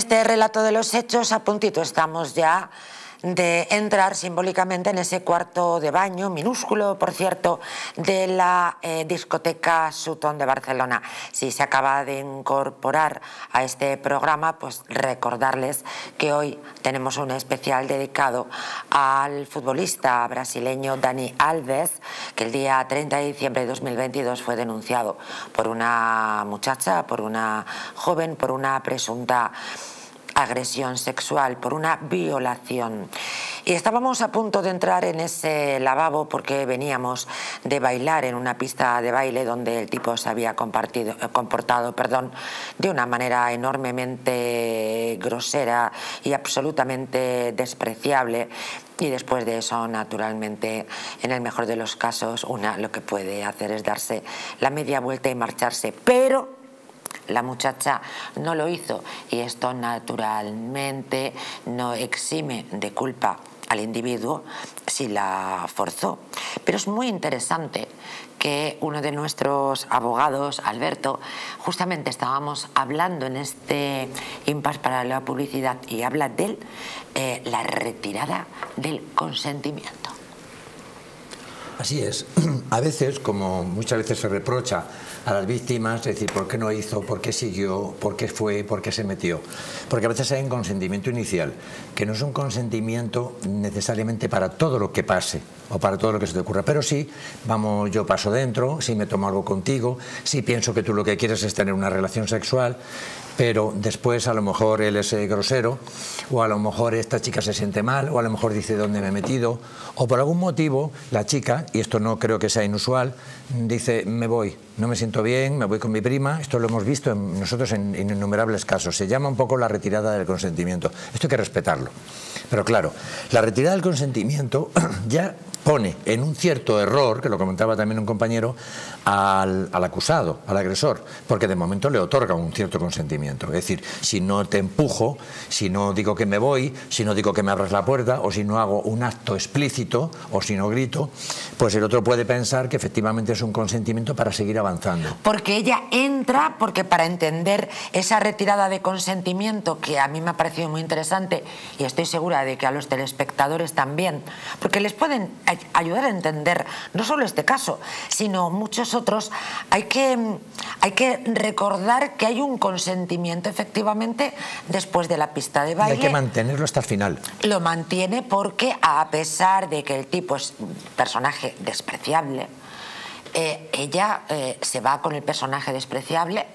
Este relato de los hechos, a puntito estamos ya de entrar simbólicamente en ese cuarto de baño, minúsculo, por cierto, de la eh, discoteca Sutton de Barcelona. Si se acaba de incorporar a este programa, pues recordarles que hoy tenemos un especial dedicado al futbolista brasileño Dani Alves, que el día 30 de diciembre de 2022 fue denunciado por una muchacha, por una joven, por una presunta agresión sexual, por una violación. Y estábamos a punto de entrar en ese lavabo porque veníamos de bailar en una pista de baile donde el tipo se había compartido, eh, comportado perdón, de una manera enormemente grosera y absolutamente despreciable. Y después de eso, naturalmente, en el mejor de los casos, una lo que puede hacer es darse la media vuelta y marcharse. Pero la muchacha no lo hizo y esto naturalmente no exime de culpa al individuo si la forzó. Pero es muy interesante que uno de nuestros abogados, Alberto, justamente estábamos hablando en este impasse para la publicidad y habla de eh, la retirada del consentimiento. Así es. A veces, como muchas veces se reprocha a las víctimas, es decir, ¿por qué no hizo? ¿Por qué siguió? ¿Por qué fue? ¿Por qué se metió? Porque a veces hay un consentimiento inicial, que no es un consentimiento necesariamente para todo lo que pase o para todo lo que se te ocurra, pero sí, vamos, yo paso dentro, si me tomo algo contigo, si pienso que tú lo que quieres es tener una relación sexual, pero después a lo mejor él es eh, grosero, o a lo mejor esta chica se siente mal, o a lo mejor dice dónde me he metido, o por algún motivo la chica, y esto no creo que sea inusual, dice me voy, no me siento bien, me voy con mi prima, esto lo hemos visto nosotros en, en innumerables casos, se llama un poco la retirada del consentimiento, esto hay que respetarlo. Pero claro, la retirada del consentimiento ya pone en un cierto error, que lo comentaba también un compañero, al, acusado, al agresor, porque de momento le otorga un cierto consentimiento. Es decir, si no te empujo, si no digo que me voy, si no digo que me abras la puerta, o si no hago un acto explícito, o si no grito, pues el otro puede pensar que efectivamente es un consentimiento para seguir avanzando. Porque ella entra, porque para entender esa retirada de consentimiento, que a mí me ha parecido muy interesante, y estoy segura de que a los telespectadores también, porque les pueden ayudar a entender no solo este caso, sino muchos otros, hay que, hay que recordar que hay un consentimiento efectivamente después de la pista de baile. hay que mantenerlo hasta el final. Lo mantiene porque a pesar de que el tipo es un personaje despreciable, eh, ella eh, se va con el personaje despreciable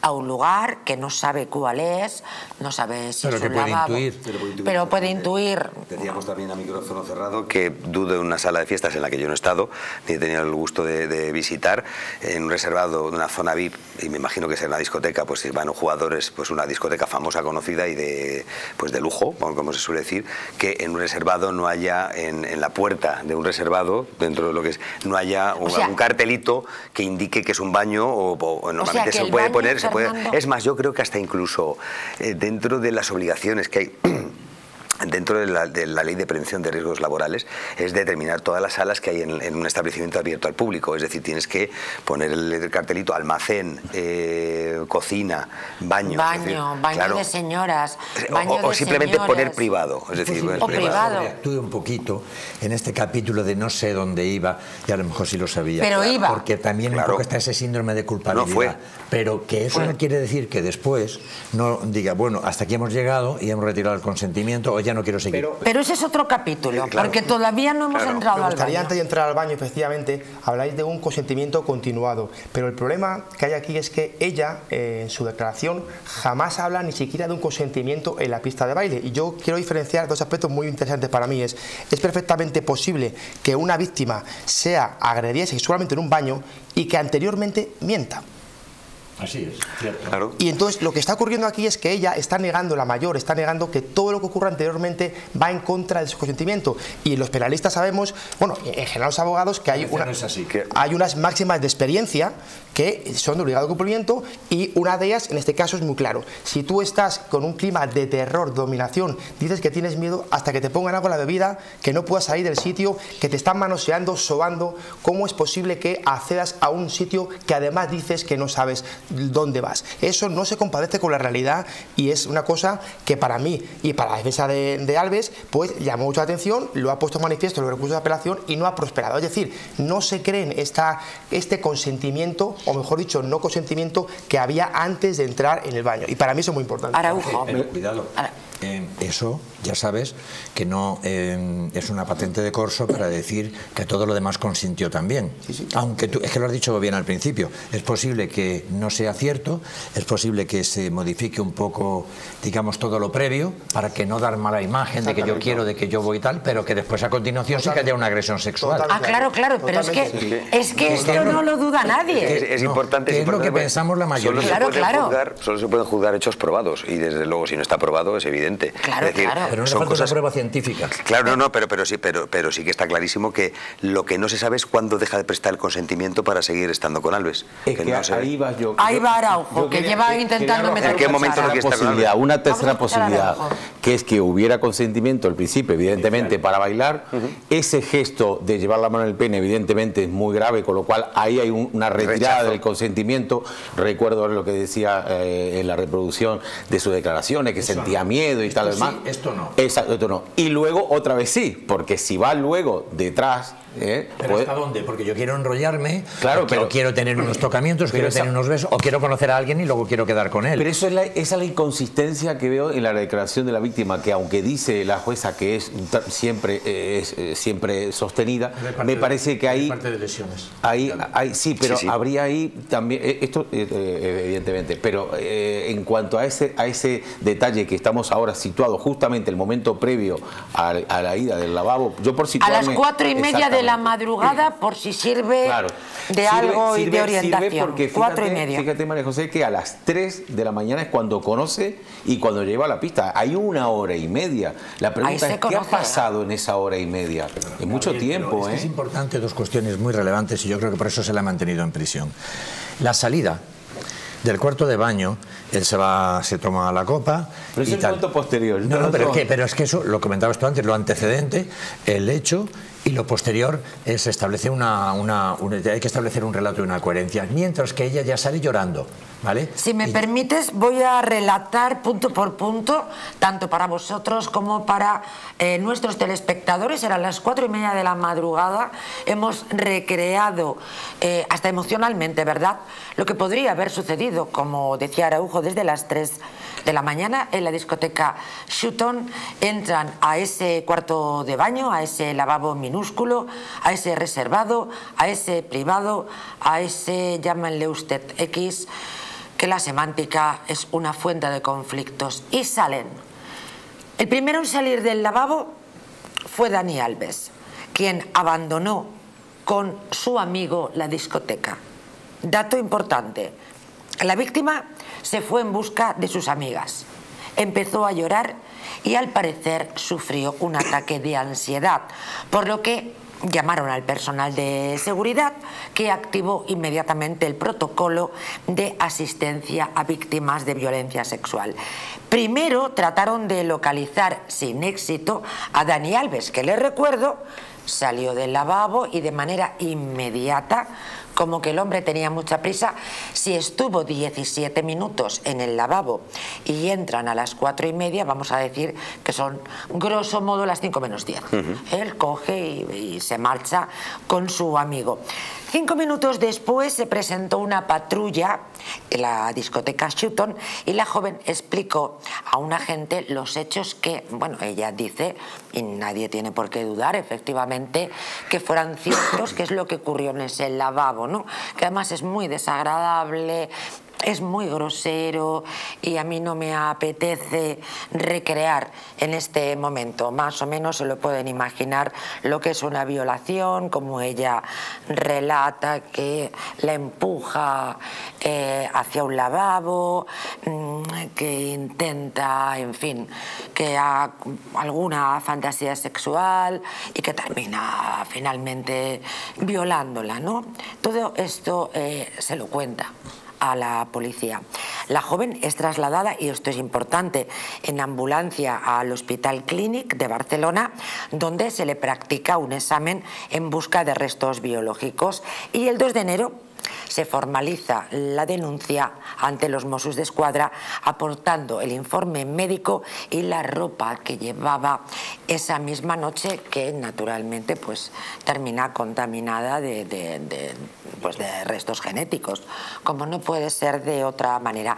a un lugar que no sabe cuál es, no sabe si pero es que un puede lavabo, intuir. pero puede intuir. Decíamos también a micrófono cerrado que dudo de una sala de fiestas en la que yo no he estado, ni he tenido el gusto de, de visitar, en un reservado de una zona VIP, y me imagino que sea una discoteca, pues si van jugadores, pues una discoteca famosa, conocida y de, pues de lujo, como se suele decir, que en un reservado no haya, en, en la puerta de un reservado, dentro de lo que es, no haya un, O sea- un cartelito que indique que es un baño o, o- o normalmente que se el puede poner, se puede, Fernando- es más, yo creo que hasta incluso eh, dentro de las obligaciones que hay dentro de la, de la ley de prevención de riesgos laborales es determinar todas las salas que hay en, en un establecimiento abierto al público. Es decir, tienes que poner el cartelito almacén, eh, cocina, baño. Baño, decir, baño claro. de señoras, O- baño o, o de simplemente señores. poner privado. Es decir, O poner privado. Actúe un poquito en este capítulo de no sé dónde iba y a lo mejor sí lo sabía. Pero iba. Porque también Claro. un poco está ese síndrome de culpabilidad. No, fue. Pero que eso Fue. no quiere decir que después no diga, bueno, hasta aquí hemos llegado y hemos retirado el consentimiento o ya no quiero seguir. Pero, ese es otro capítulo, porque todavía no hemos entrado Me gustaría al baño. antes de entrar al baño, efectivamente, habláis de un consentimiento continuado. Pero el problema que hay aquí es que ella, eh, en su declaración, jamás habla ni siquiera de un consentimiento en la pista de baile. Y yo quiero diferenciar dos aspectos muy interesantes para mí. Es, es perfectamente posible que una víctima sea agredida sexualmente en un baño y que anteriormente mienta. Así es, cierto. Y entonces lo que está ocurriendo aquí es que ella está negando, la mayor está negando que todo lo que ocurra anteriormente va en contra de su consentimiento. Y los penalistas sabemos, bueno, en general los abogados, que hay, una, no es así. hay unas máximas de experiencia que son de obligado cumplimiento y una de ellas, en este caso, es muy claro. Si tú estás con un clima de terror, dominación, dices que tienes miedo hasta que te pongan algo en la bebida, que no puedas salir del sitio, que te están manoseando, sobando, ¿cómo es posible que accedas a un sitio que además dices que no sabes dónde vas? Eso no se compadece con la realidad y es una cosa que para mí y para la defensa de, de Alves, pues llamó mucho la atención, lo ha puesto en manifiesto en los recursos de apelación y no ha prosperado. Es decir, no se creen esta, este consentimiento, o mejor dicho, no consentimiento que había antes de entrar en el baño. Y para mí eso es muy importante. Pero cuidado. Eh, eso ya sabes que no eh, es una patente de corso para decir que todo lo demás consintió también. Aunque tú, es que lo has dicho bien al principio, es posible que no sea cierto, es posible que se modifique un poco, digamos, todo lo previo para que no dar mala imagen de que yo quiero, de que yo voy y tal, pero que después a continuación sí que haya una agresión sexual. Ah, claro, claro, pero es que, es que esto no lo duda nadie. Es, es importante. que es lo importante que pensamos la mayoría. Solo, Claro, se claro. Juzgar, solo se pueden juzgar hechos probados y desde luego si no está probado es evidente. Claro, es decir, claro. Pero no le son falta cosas una prueba científica. Claro, no, no, pero, pero, sí, pero, pero sí que está clarísimo que lo que no se sabe es cuándo deja de prestar el consentimiento para seguir estando con Alves. Es que, no ahí va yo. Ahí va Araujo, que quería- lleva que- intentando meter ¿En qué momento no con posibilidad, una tercera Vamos posibilidad, que es que hubiera consentimiento al principio, evidentemente, para bailar. Ese gesto de llevar la mano en el pene, evidentemente, es muy grave, con lo cual ahí hay un- una retirada Rechazo. del consentimiento. Recuerdo lo que decía eh, en la reproducción de sus declaraciones, que sentía miedo y tal Esto demás. sí, esto no. Exacto, esto no. Y luego otra vez sí, porque si va luego detrás, ¿eh? ¿Pero puede- hasta dónde? Porque yo quiero enrollarme, Claro, pero- quiero tener unos tocamientos, quiero esa- tener unos besos, o quiero conocer a alguien y luego quiero quedar con él. Pero eso es la, esa es la inconsistencia que veo en la declaración de la víctima, que aunque dice la jueza que es siempre, eh, es, eh, siempre sostenida, me parece que ahí... parte de lesiones. Ahí, ahí- sí, pero Sí, sí. habría ahí también, esto evidentemente, pero eh, en cuanto a ese, a ese detalle que estamos ahora situados justamente el momento previo a, a la ida del lavabo, yo por A situarme... las cuatro y media de la madrugada, por si sirve Claro. de Sirve- algo y sirve- de orientación. Sirve porque cuatro y fíjate- media. Fíjate, María José, que a las 3 de la mañana es cuando conoce y cuando lleva a la pista. Hay una hora y media. La pregunta es, ¿qué ha pasado en esa hora y media? Es mucho Gabriel, pero tiempo, es que ¿eh? Es importante dos cuestiones muy relevantes y yo creo que por eso se le ha mantenido en prisión. La salida del cuarto de baño, él se va, se toma la copa. Pero es y el tal. momento posterior. No, no, pero es, No. que, pero es que eso, lo comentabas tú antes, lo antecedente, el hecho y lo posterior es establecer una, una- una- hay que establecer un relato y una coherencia, mientras que ella ya sale llorando, ¿vale? Si me Y- permites, voy a relatar punto por punto, tanto para vosotros como para eh, nuestros telespectadores. Eran las cuatro y media de la madrugada. Hemos recreado, eh, hasta emocionalmente, ¿verdad?, lo que podría haber sucedido, como decía Araujo, desde las 3 de la mañana en la discoteca Shooton. Entran a ese cuarto de baño, a ese lavabo minúsculo, a ese reservado, a ese privado, a ese, llámenle usted X, que la semántica es una fuente de conflictos. Y salen. El primero en salir del lavabo fue Dani Alves, quien abandonó con su amigo la discoteca. Dato importante, la víctima se fue en busca de sus amigas. Empezó a llorar y al parecer sufrió un ataque de ansiedad, por lo que llamaron al personal de seguridad que activó inmediatamente el protocolo de asistencia a víctimas de violencia sexual. Primero trataron de localizar sin éxito a Dani Alves, que les recuerdo salió del lavabo y de manera inmediata como que el hombre tenía mucha prisa. Si estuvo 17 minutos en el lavabo y entran a las cuatro y media, vamos a decir que son grosso modo las 5 menos 10. Él coge y, y se marcha con su amigo. Cinco minutos después se presentó una patrulla en la discoteca Shooton y la joven explicó a un agente los hechos que, bueno, ella dice, y nadie tiene por qué dudar, efectivamente, que fueran ciertos, que es lo que ocurrió en ese lavabo, ¿no? Que además es muy desagradable, es muy grosero y a mí no me apetece recrear en este momento. Más o menos se lo pueden imaginar lo que es una violación, como ella relata que la empuja eh, hacia un lavabo, mm, que intenta, en fin, que ha alguna fantasía sexual y que termina finalmente violándola, ¿no? Todo esto eh, se lo cuenta a la policía. La joven es trasladada, y esto es importante, en ambulancia al Hospital Clínic de Barcelona, donde se le practica un examen en busca de restos biológicos. Y el 2 de enero se formaliza la denuncia ante los Mossos de Escuadra aportando el informe médico y la ropa que llevaba esa misma noche que naturalmente pues termina contaminada de, pues, de restos genéticos, como no puede ser de otra manera.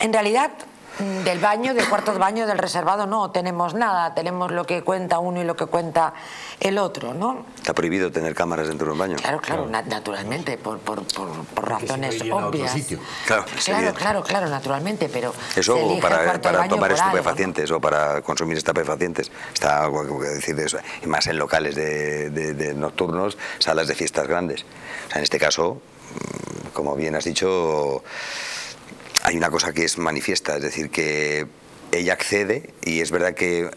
En realidad, del baño, del cuarto de baño, del reservado, no tenemos nada. Tenemos lo que cuenta uno y lo que cuenta el otro, ¿no? Está prohibido tener cámaras dentro de un baño. Claro, claro, na- naturalmente, por, por, por, por razones obvias. sitio. Claro, claro, claro, claro, naturalmente, pero Eso o para, de para baño tomar por algo, ¿no? estupefacientes o para consumir estupefacientes. Está algo que decir de eso. Y más en locales de, de- de nocturnos, salas de fiestas grandes. O sea, en este caso, mm, como bien has dicho, hay una cosa que es manifiesta, es decir, que ella accede y es verdad que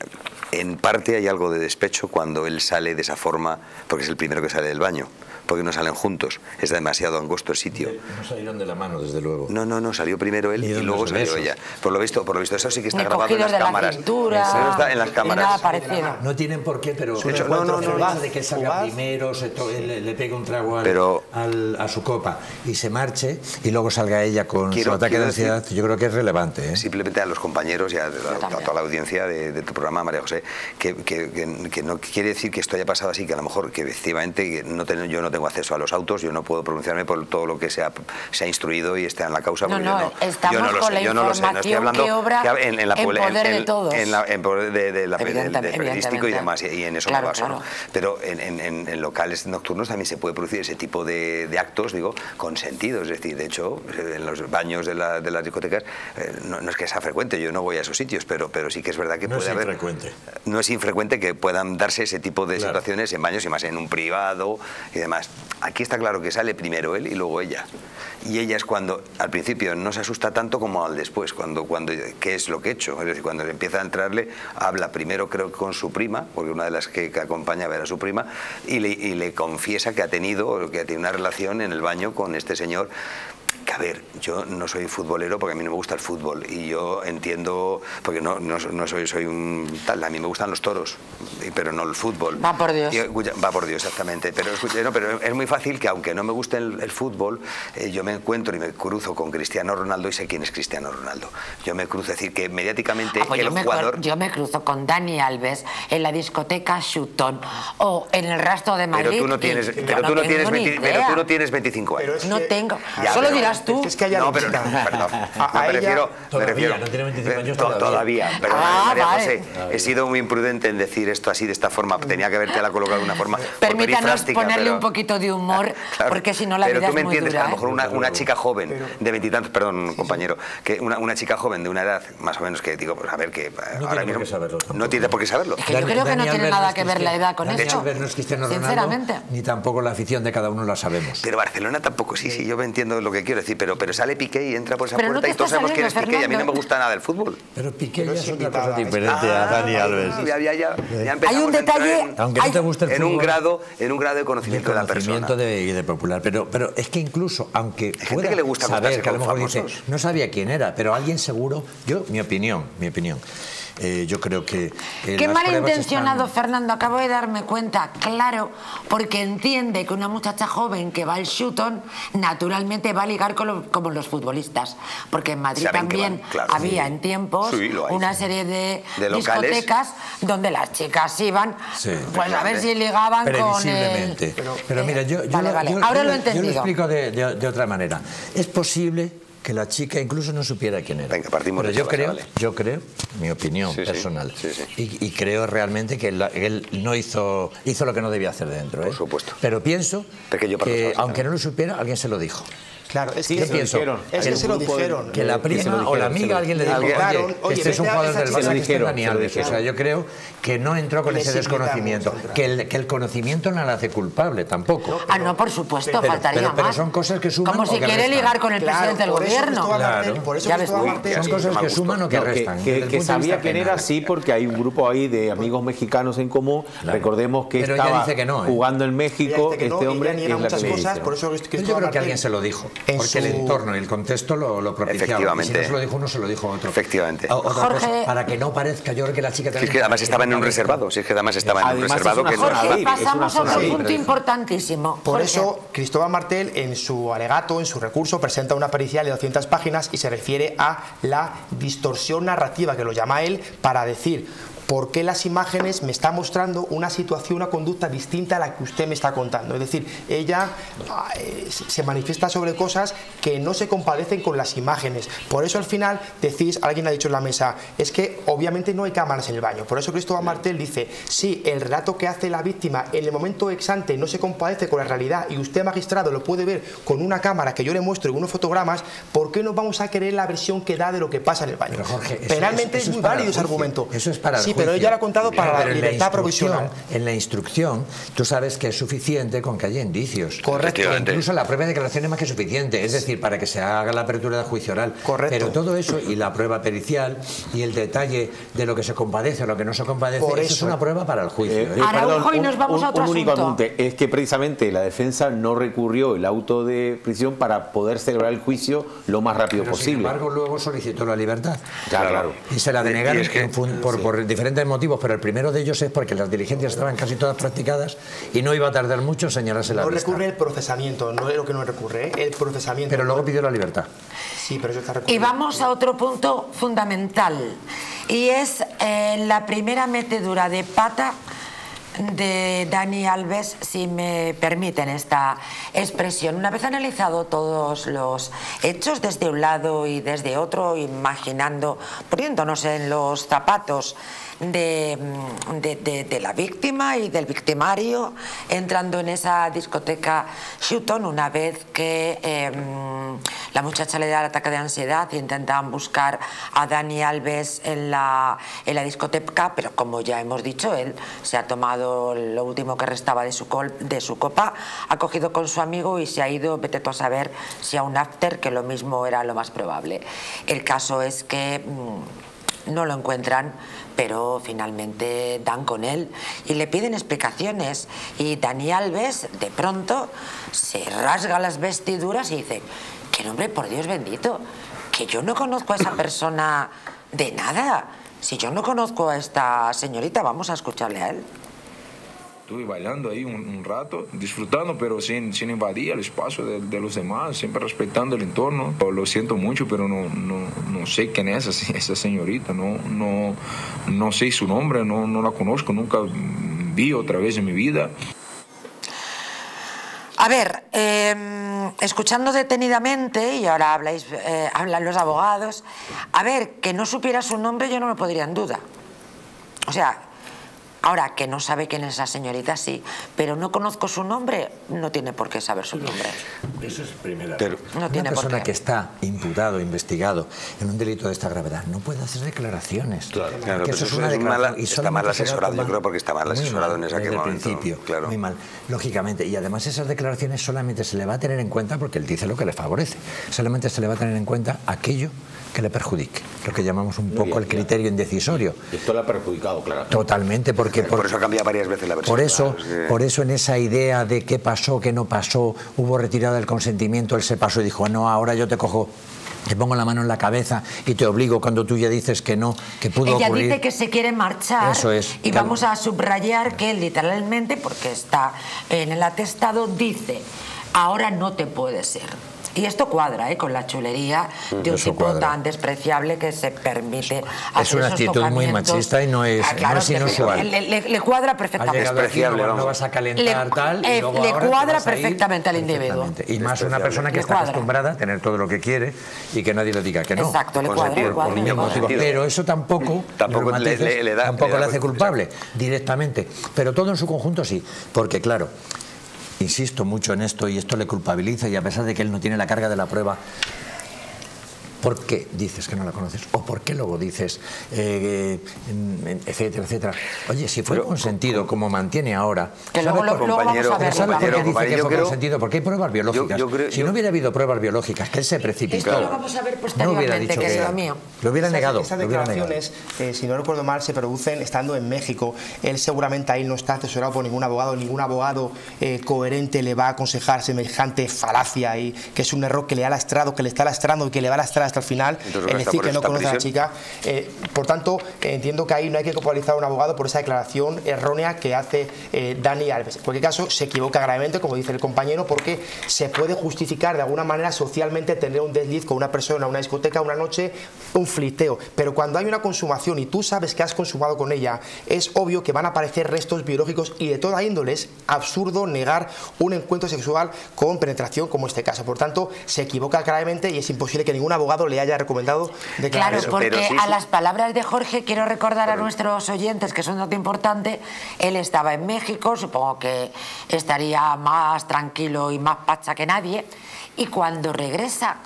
en parte hay algo de despecho cuando él sale de esa forma, porque es el primero que sale del baño, porque no salen juntos, es demasiado angosto el sitio. No salieron de la mano, desde luego. No, no, no, salió primero él y, dónde luego salió esos? ella. Por lo visto, por lo visto eso sí que está Ni grabado en las de la cámaras. cintura, Eso está en las cámaras. nada parecido. No tienen por qué, pero encuentro no, no, no, de que salga primero, se le, le pegue un trago al- Pero- al- a su copa y se marche y luego salga ella con Quiero- su ataque de ansiedad, yo creo que es relevante. ¿eh? Simplemente a los compañeros y a, a- a toda la audiencia de, de tu programa, María José, que, que- que- que no quiere decir que esto haya pasado así, que a lo mejor que efectivamente no ten- yo no tengo acceso a los autos, yo no puedo pronunciarme por todo lo que se ha, se ha instruido y está en la causa. No, porque no, yo no, estamos yo no lo con sé, la yo no lo sé, no estoy hablando que obra en, en la en poder de todos. en la- en poder de, de la- del- del periodístico y demás, y, y en eso Claro, me baso. ¿no? claro. Pero en, en- en- en locales nocturnos también se puede producir ese tipo de, de actos, digo, consentidos. Es decir, de hecho, en los baños de, la- de las discotecas eh, no, no es que sea frecuente, yo no voy a esos sitios, pero, pero sí que es verdad que No puede es haber. infrecuente. No es infrecuente que puedan darse ese tipo de Claro. situaciones en baños y más en un privado y demás. Aquí está claro que sale primero él y luego ella. Y ella es cuando al principio no se asusta tanto como al después, cuando, cuando qué es lo que he hecho. Es decir, cuando empieza a entrarle, habla primero creo con su prima, porque una de las que, que acompaña a ver a su prima, y le, y le confiesa que ha tenido, que ha tenido una relación en el baño con este señor que a ver, yo no soy futbolero porque a mí no me gusta el fútbol y yo entiendo, porque no, no, no soy, soy un tal, a mí me gustan los toros, pero no el fútbol. Va por Dios. Va por Dios, exactamente. Pero, escucha, no, pero es muy fácil que aunque no me guste el, el fútbol, eh, yo me encuentro y me cruzo con Cristiano Ronaldo y sé quién es Cristiano Ronaldo. Yo me cruzo, es decir, que mediáticamente Ah, pues el yo, jugador... yo me cruzo con Dani Alves en la discoteca Shooton o en el rastro de Madrid. Pero tú no tienes, yo pero tú no tengo tienes, ni 20 pero idea. tú no tienes 25 años. No tengo. Ya, Solo pero- dirás tú. Es que a ella no, pero no, perdón. A- a me ella- refiero, me Todavía, refiero- no tiene 25 años to- todavía. todavía. Ah, María vale. José. He sido muy imprudente en decir esto así, de esta forma. Tenía que haberte la colocado de una forma. Permítanos ponerle pero- un poquito de humor, Claro. porque si no la pero vida tú me es muy entiendes dura. que a lo mejor ¿eh? una, una chica joven de veintitantos, perdón, compañero, que una, una chica joven de una edad más o menos que digo, pues a ver que No ahora tiene por mismo qué saberlo no tiene por qué saberlo. Es que yo creo que no tiene nada es que ver la edad con es Ronaldo, Sinceramente. ni tampoco la afición de cada uno la sabemos. Pero Barcelona tampoco, sí, sí, yo me entiendo lo que quiero decir, pero, pero sale Piqué y entra por esa Pero puerta y todos sabemos quién es Piqué y a mí no me gusta nada el fútbol. Pero Piqué Pero ya es es otra invitada. cosa diferente a Dani Alves. Ya, ya, ya, ya Hay empezamos un a entrar detalle- en- Aunque no te Hay- guste el en un grado en un grado de de conocimiento de la conocimiento persona. de, de popular. Pero, pero es que incluso, aunque gente que le gusta saber acostarse que a lo con mejor dice, famosos. no sabía quién era, pero alguien seguro, yo, mi opinión, mi opinión, Eh, yo creo que... eh, Qué malintencionado, están- Fernando, acabo de darme cuenta, claro, porque entiende que una muchacha joven que va al Shooton naturalmente va a ligar con lo- como los futbolistas, porque en Madrid Saben también van, claro. había Sí. en tiempos Sí, lo hay, una sí. serie de, discotecas donde las chicas iban, pues a ver si ligaban con el... Previsiblemente. Pero, mira, yo, yo Vale, lo- vale. yo- Ahora lo he Yo lo explico de, de- de otra manera. Es posible que la chica incluso no supiera quién era. Venga, partimos Pero de yo creo, vale. yo creo, mi opinión Sí, personal, sí, sí. Y, y creo realmente que la- él no hizo, hizo lo que no debía hacer dentro. Por supuesto. Pero pienso Pequeño que, aunque no lo supiera, alguien se lo dijo. Claro, es Sí, que yo pienso, Es que se lo dijeron. Que la Que se lo prima o la dijeron, se amiga lo alguien le dijo, dijeron. oye, Claro, oye, este es un jugador del. Barça Se lo que dijeron, Dani se lo Alves. O sea, dijeron. yo creo que no entró con ese desconocimiento. Que el, que el conocimiento no la hace culpable tampoco. Ah, no, por supuesto, Pero- faltaría pero- pero más. son cosas que suman Como o si que quiere restan. ligar con el Claro, presidente del gobierno. Claro. por eso Ya ves Son sí, cosas que suman o que No, que, restan. que- sabía quién era así porque hay un grupo ahí de amigos mexicanos en común. Recordemos que estaba ¿eh? jugando en México Ella dice que no, este hombre por eso Yo creo que alguien se lo dijo, en porque el su- entorno y el contexto lo, lo propiciaba. Efectivamente. Y si no se lo dijo uno, se lo dijo otro. Efectivamente. O- otra Jorge- cosa, para que no parezca, yo creo que la chica Si también... es que además estaba en no un reservado, si es que además estaba en un Además, reservado que no Jorge, una pasamos a otro punto importantísimo. Por Jorge. eso, Cristóbal Martel, en su alegato, en su recurso, presenta una pericial de 200 páginas y se refiere a la distorsión narrativa, que lo llama él, para decir por qué las imágenes me están mostrando una situación, una conducta distinta a la que usted me está contando. Es decir, ella ah, eh, se manifiesta sobre cosas que no se compadecen con las imágenes. Por eso al final decís, alguien ha dicho en la mesa, es que obviamente no hay cámaras en el baño. Por eso Cristóbal Martel dice, sí, el relato que hace la víctima en el momento exante no se compadece con la realidad y usted magistrado lo puede ver con una cámara que yo le muestro y unos fotogramas, ¿por qué no vamos a querer la versión que da de lo que pasa en el baño? Pero Jorge, Penalmente es- es, eso muy es válido ese argumento. Eso es para el Sí, pero ella lo ha contado para Pero la libertad provisional. En la instrucción, tú sabes que es suficiente con que haya indicios. Correcto. Incluso la prueba de declaración es más que suficiente. Es decir, para que se haga la apertura de juicio oral. Correcto. Pero todo eso y la prueba pericial y el detalle de lo que se compadece o lo que no se compadece, Por eso, es una prueba para el juicio. Eh, ¿eh? eh, Araujo, y nos vamos un, a otro un único asunto. apunte. Es que precisamente la defensa no recurrió el auto de prisión para poder celebrar el juicio lo más rápido Pero, sin posible. embargo, luego solicitó la libertad. Claro, claro. Y se la denegaron y es que- en fun- por, por diferentes motivos, pero el primero de ellos es porque las diligencias estaban casi todas practicadas y no iba a tardar mucho en señalarse la No vista. recurre el procesamiento, no es lo que no recurre, ¿eh? el procesamiento. Pero luego pidió la libertad. Sí, pero eso está Y recurrido. vamos a otro punto fundamental, y es eh, la primera metedura de pata de Dani Alves, si me permiten esta expresión. Una vez analizado todos los hechos desde un lado y desde otro, imaginando, poniéndonos en los zapatos de, de- la víctima y del victimario, entrando en esa discoteca Shooton una vez que mm, la muchacha le da el ataque de ansiedad y intentan buscar a Dani Alves en la, en la discoteca, pero como ya hemos dicho, él se ha tomado lo último que restaba de su, col- de su copa, ha cogido con su amigo y se ha ido, vete tú a saber si a un after, que lo mismo era lo más probable. El caso es que... mm, no lo encuentran, pero finalmente dan con él y le piden explicaciones. Y Dani Alves, de pronto, se rasga las vestiduras y dice, que nombre, por Dios bendito, que yo no conozco a esa persona de nada. Si yo no conozco a esta señorita, vamos a escucharle a él. Estuve bailando ahí un, un rato, disfrutando, pero sin, sin invadir el espacio de, de los demás, siempre respetando el entorno. Lo siento mucho, pero no, no, no sé quién es esa, esa señorita, no, no, no sé su nombre, no, no la conozco, nunca vi otra vez en mi vida. A ver, eh, escuchando detenidamente, y ahora habláis, eh, hablan los abogados, a ver, que no supiera su nombre yo no lo podría en duda. O sea, ahora que no sabe quién es esa señorita, sí, pero no conozco su nombre, no tiene por qué saber su nombre. Eso es primera. Pero- No Una tiene por persona qué. que está imputado, investigado en un delito de esta gravedad, no puede hacer declaraciones. Claro, Que pero eso es eso una es declaración mal- y está mal asesorado, yo creo, porque está mal asesorado en mal ese desde el momento, principio, claro. muy mal, lógicamente. Y además esas declaraciones solamente se le va a tener en cuenta porque él dice lo que le favorece. Solamente se le va a tener en cuenta aquello que le perjudique, lo que llamamos un poco el criterio indecisorio. Esto le ha perjudicado, claro. Totalmente, porque Por eso ha cambiado varias veces la versión. por eso, claro, es que- por eso en esa idea de qué pasó, qué no pasó, hubo retirada del consentimiento, él se pasó y dijo, no, ahora yo te cojo. te pongo la mano en la cabeza y te obligo cuando tú ya dices que no, que pudo Ella ocurrir. dice que se quiere marchar Eso es, y claro. vamos a subrayar que literalmente, porque está en el atestado, dice, ahora no te puedes ir. Y esto cuadra ¿eh? con la chulería de un Eso tipo cuadra. tan despreciable que se permite Es hacer una esos actitud muy machista y no es, Ah, claro, no es le- inusual. Le, le- le cuadra perfectamente. aquí, no, vas a calentar Le- tal y eh, luego le cuadra perfectamente al individuo. perfectamente. Y más una persona que Le está cuadra. acostumbrada a tener todo lo que quiere y que nadie le diga que no. Exacto, le cuadra, cuadra. Pero eso tampoco, Tampoco le- matices, le- le da- tampoco le hace culpable directamente. Pero todo en su conjunto sí. Porque claro, insisto mucho en esto y esto le culpabiliza y a pesar de que él no tiene la carga de la prueba, ¿Por qué dices que no la conoces? ¿O por qué luego dices, eh, eh, etcétera, etcétera? Oye, si fue consentido como mantiene ahora... Que luego ¿sabes lo- por- luego vamos a verlo, ¿Sabes por compañero, qué dice que compañero, fue creo- consentido? Porque hay pruebas biológicas. yo creo- si yo- no hubiera habido pruebas biológicas, que él se precipitó... Esto lo vamos a ver no hubiera dicho que lo mío. Lo hubiera Esas- negado. Esas declaraciones, eh, si no recuerdo mal, se producen estando en México. Él seguramente ahí no está asesorado por ningún abogado, ningún abogado eh, coherente le va a aconsejar semejante falacia y que es un error que le ha lastrado, que le está lastrando y que le va a lastrar hasta el final. Está decir que no conoce a la chica. Eh, por tanto, entiendo que ahí no hay que culpabilizar a un abogado por esa declaración errónea que hace eh, Dani Alves. En cualquier caso, se equivoca gravemente, como dice el compañero, porque se puede justificar de alguna manera socialmente tener un desliz con una persona, una discoteca, una noche, un flirteo. Pero cuando hay una consumación y tú sabes que has consumado con ella, es obvio que van a aparecer restos biológicos y de toda índole es absurdo negar un encuentro sexual con penetración como este caso. Por tanto, se equivoca gravemente y es imposible que ningún abogado le haya recomendado declarar Claro, eso. porque sí, a sí. las palabras de Jorge quiero recordar a nuestros oyentes que es un dato importante. Él estaba en México, supongo que estaría más tranquilo y más pacha que nadie. Y cuando regresa,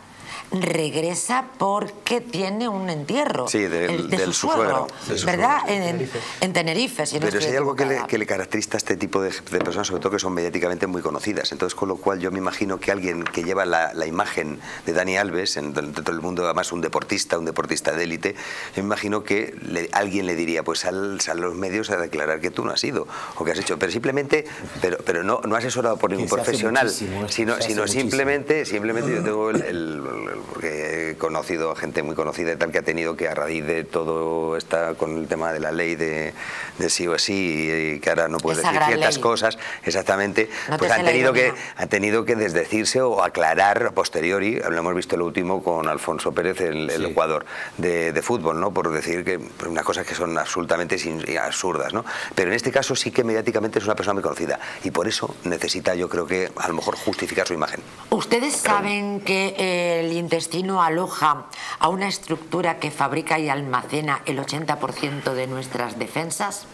regresa porque tiene un entierro. Sí, el de del su su suegro, suegro, de su ¿verdad? suegro, sí. En, en- en Tenerife, si no Pero si hay algo que le, que le caracteriza a este tipo de, de personas, sobre todo que son mediáticamente muy conocidas. Entonces, con lo cual yo me imagino que alguien que lleva la, la imagen de Dani Alves, en, dentro del mundo, además un deportista, un deportista de élite, yo me imagino que le- alguien le diría, pues sal, sal a los medios a declarar que tú no has ido o que has hecho. Pero simplemente, pero, pero no, no asesorado por ningún profesional, esto sino, sino muchísimo. simplemente, simplemente yo tengo el, el- el- porque he conocido a gente muy conocida y tal que ha tenido que a raíz de todo está con el tema de la ley de, de sí o sí y que ahora no puedes Esa decir ciertas ley. cosas exactamente No pues han tenido que han tenido que desdecirse o aclarar a posteriori lo hemos visto lo último con Alfonso Pérez el, el Sí. jugador de, de fútbol no por decir que unas cosas que son absolutamente sin- absurdas no pero en este caso sí que mediáticamente es una persona muy conocida y por eso necesita yo creo que a lo mejor justificar su imagen. ¿Ustedes saben que el intestino aloja a una estructura que fabrica y almacena el 80% de nuestras defensas?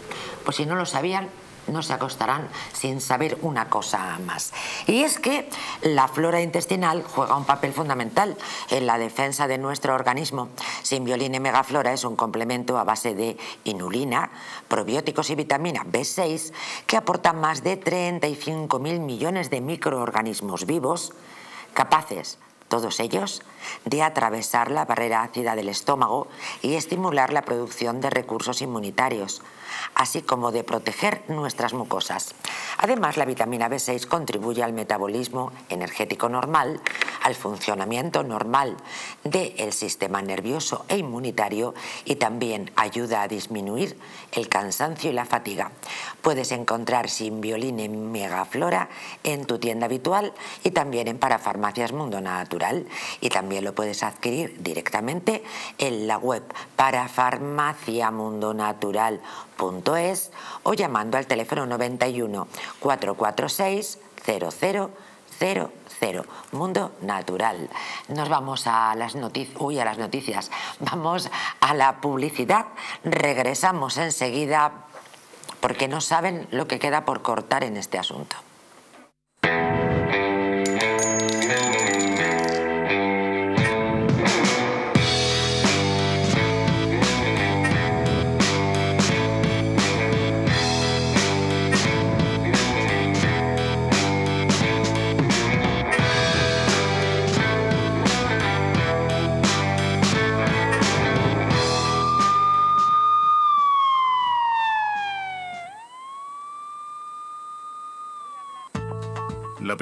Pues si no lo sabían, no se acostarán sin saber una cosa más. Y es que la flora intestinal juega un papel fundamental en la defensa de nuestro organismo. Simbiolina y megaflora es un complemento a base de inulina, probióticos y vitamina B6 que aportan más de 35.000 millones de microorganismos vivos capaces todos ellos, de atravesar la barrera ácida del estómago y estimular la producción de recursos inmunitarios, así como de proteger nuestras mucosas. Además, la vitamina B6 contribuye al metabolismo energético normal, al funcionamiento normal del sistema nervioso e inmunitario y también ayuda a disminuir el cansancio y la fatiga. Puedes encontrar Simbioline Megaflora en tu tienda habitual y también en Parafarmacias Mundo Natural y también lo puedes adquirir directamente en la web parafarmaciamundonatural.es o llamando al teléfono 91 446 0000 Mundo Natural. Nos vamos a las noticias. Vamos a la publicidad. Regresamos enseguida porque no saben lo que queda por cortar en este asunto.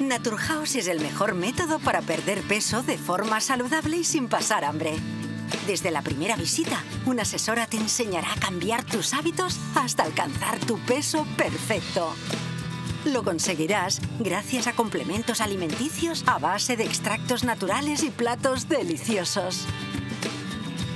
Naturhaus es el mejor método para perder peso de forma saludable y sin pasar hambre. Desde la primera visita, una asesora te enseñará a cambiar tus hábitos hasta alcanzar tu peso perfecto. Lo conseguirás gracias a complementos alimenticios a base de extractos naturales y platos deliciosos.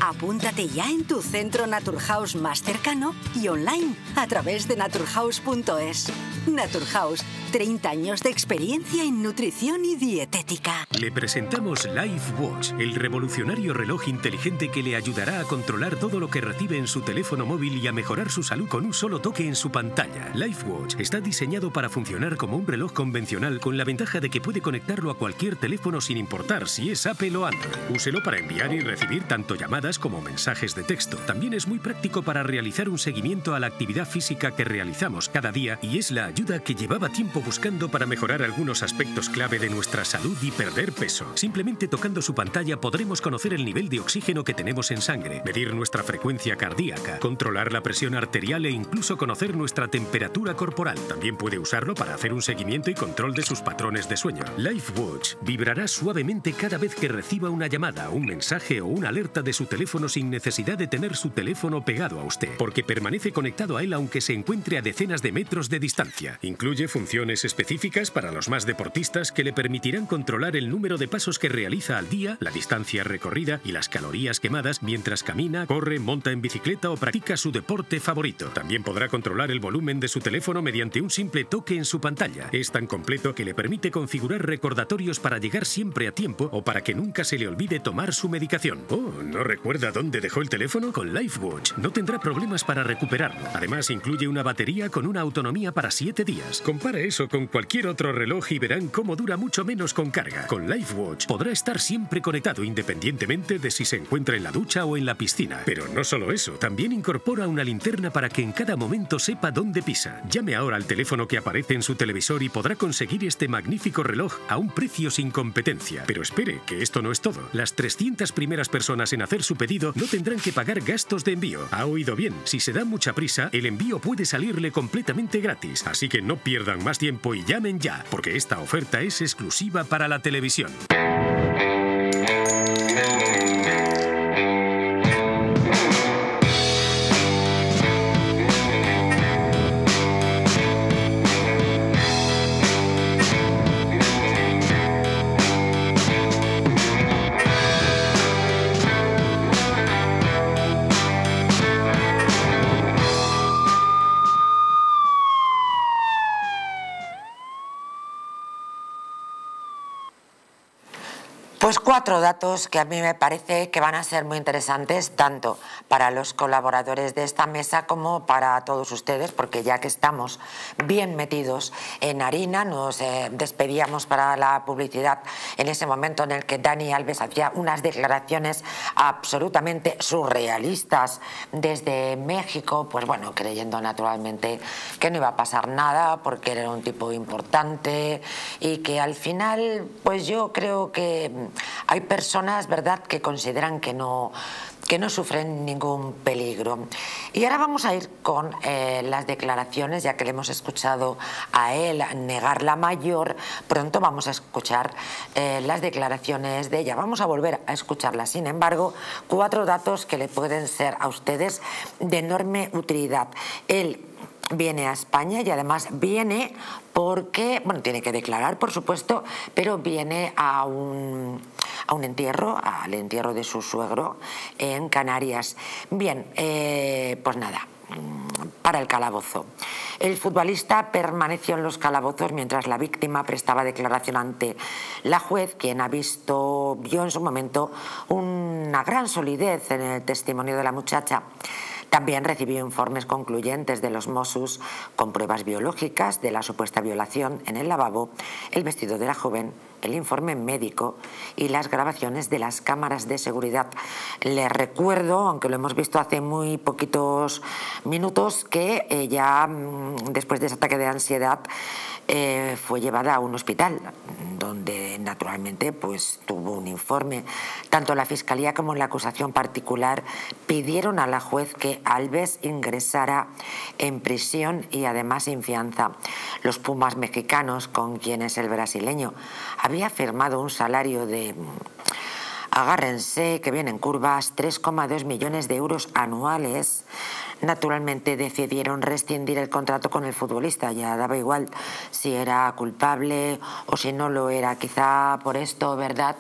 Apúntate ya en tu centro Naturhaus más cercano y online a través de naturhaus.es. Naturhaus 30 años de experiencia en nutrición y dietética. Le presentamos LifeWatch, el revolucionario reloj inteligente que le ayudará a controlar todo lo que recibe en su teléfono móvil y a mejorar su salud con un solo toque en su pantalla. LifeWatch está diseñado para funcionar como un reloj convencional con la ventaja de que puede conectarlo a cualquier teléfono sin importar si es Apple o Android. Úselo para enviar y recibir tanto llamadas como mensajes de texto. También es muy práctico para realizar un seguimiento a la actividad física que realizamos cada día y es la ayuda que llevaba tiempo buscando para mejorar algunos aspectos clave de nuestra salud y perder peso. Simplemente tocando su pantalla podremos conocer el nivel de oxígeno que tenemos en sangre, medir nuestra frecuencia cardíaca, controlar la presión arterial e incluso conocer nuestra temperatura corporal. También puede usarlo para hacer un seguimiento y control de sus patrones de sueño. LifeWatch vibrará suavemente cada vez que reciba una llamada, un mensaje o una alerta de su teléfono sin necesidad de tener su teléfono pegado a usted, porque permanece conectado a él aunque se encuentre a decenas de metros de distancia. Incluye funciones específicas para los más deportistas que le permitirán controlar el número de pasos que realiza al día, la distancia recorrida y las calorías quemadas mientras camina, corre, monta en bicicleta o practica su deporte favorito. También podrá controlar el volumen de su teléfono mediante un simple toque en su pantalla. Es tan completo que le permite configurar recordatorios para llegar siempre a tiempo o para que nunca se le olvide tomar su medicación. Oh, ¿no recuerda dónde dejó el teléfono? Con LifeWatch no tendrá problemas para recuperarlo. Además, incluye una batería con una autonomía para 7 días. Compara eso con cualquier otro reloj y verán cómo dura mucho menos con carga. Con LifeWatch podrá estar siempre conectado independientemente de si se encuentra en la ducha o en la piscina. Pero no solo eso, también incorpora una linterna para que en cada momento sepa dónde pisa. Llame ahora al teléfono que aparece en su televisor y podrá conseguir este magnífico reloj a un precio sin competencia. Pero espere, que esto no es todo. Las 300 primeras personas en hacer su pedido no tendrán que pagar gastos de envío. Ha oído bien, si se da mucha prisa, el envío puede salirle completamente gratis. Así que no pierdan más tiempo y llamen ya, porque esta oferta es exclusiva para la televisión. Pues cuatro datos que a mí me parece que van a ser muy interesantes tanto para los colaboradores de esta mesa como para todos ustedes, porque ya que estamos bien metidos en harina, nos eh, despedíamos para la publicidad en ese momento en el que Dani Alves hacía unas declaraciones absolutamente surrealistas desde México, pues bueno, creyendo naturalmente que no iba a pasar nada porque era un tipo importante y que al final, pues yo creo que hay personas, ¿verdad?, que consideran que no, que no sufren ningún peligro. Y ahora vamos a ir con eh, las declaraciones, ya que le hemos escuchado a él negar la mayor, pronto vamos a escuchar eh, las declaraciones de ella. Vamos a volver a escucharlas. Sin embargo, cuatro datos que le pueden ser a ustedes de enorme utilidad. Él viene a España y además viene porque, bueno, tiene que declarar, por supuesto, pero viene a un, a un entierro, al entierro de su suegro en Canarias. Bien, eh, pues nada, para el calabozo. El futbolista permaneció en los calabozos mientras la víctima prestaba declaración ante la juez, quien ha visto, vio en su momento una gran solidez en el testimonio de la muchacha. También recibió informes concluyentes de los Mossos con pruebas biológicas de la supuesta violación en el lavabo, el vestido de la joven, el informe médico y las grabaciones de las cámaras de seguridad. Les recuerdo, aunque lo hemos visto hace muy poquitos minutos, que eh, ya mm, después de ese ataque de ansiedad eh, fue llevada a un hospital donde naturalmente pues tuvo un informe. Tanto la fiscalía como la acusación particular pidieron a la juez que Alves ingresara en prisión y además sin fianza. Los Pumas mexicanos, con quienes el brasileño había firmado un salario de agárrense que vienen curvas 3,2 millones de euros anuales naturalmente decidieron rescindir el contrato con el futbolista. Ya daba igual si era culpable o si no lo era. Quizá por esto, ¿verdad?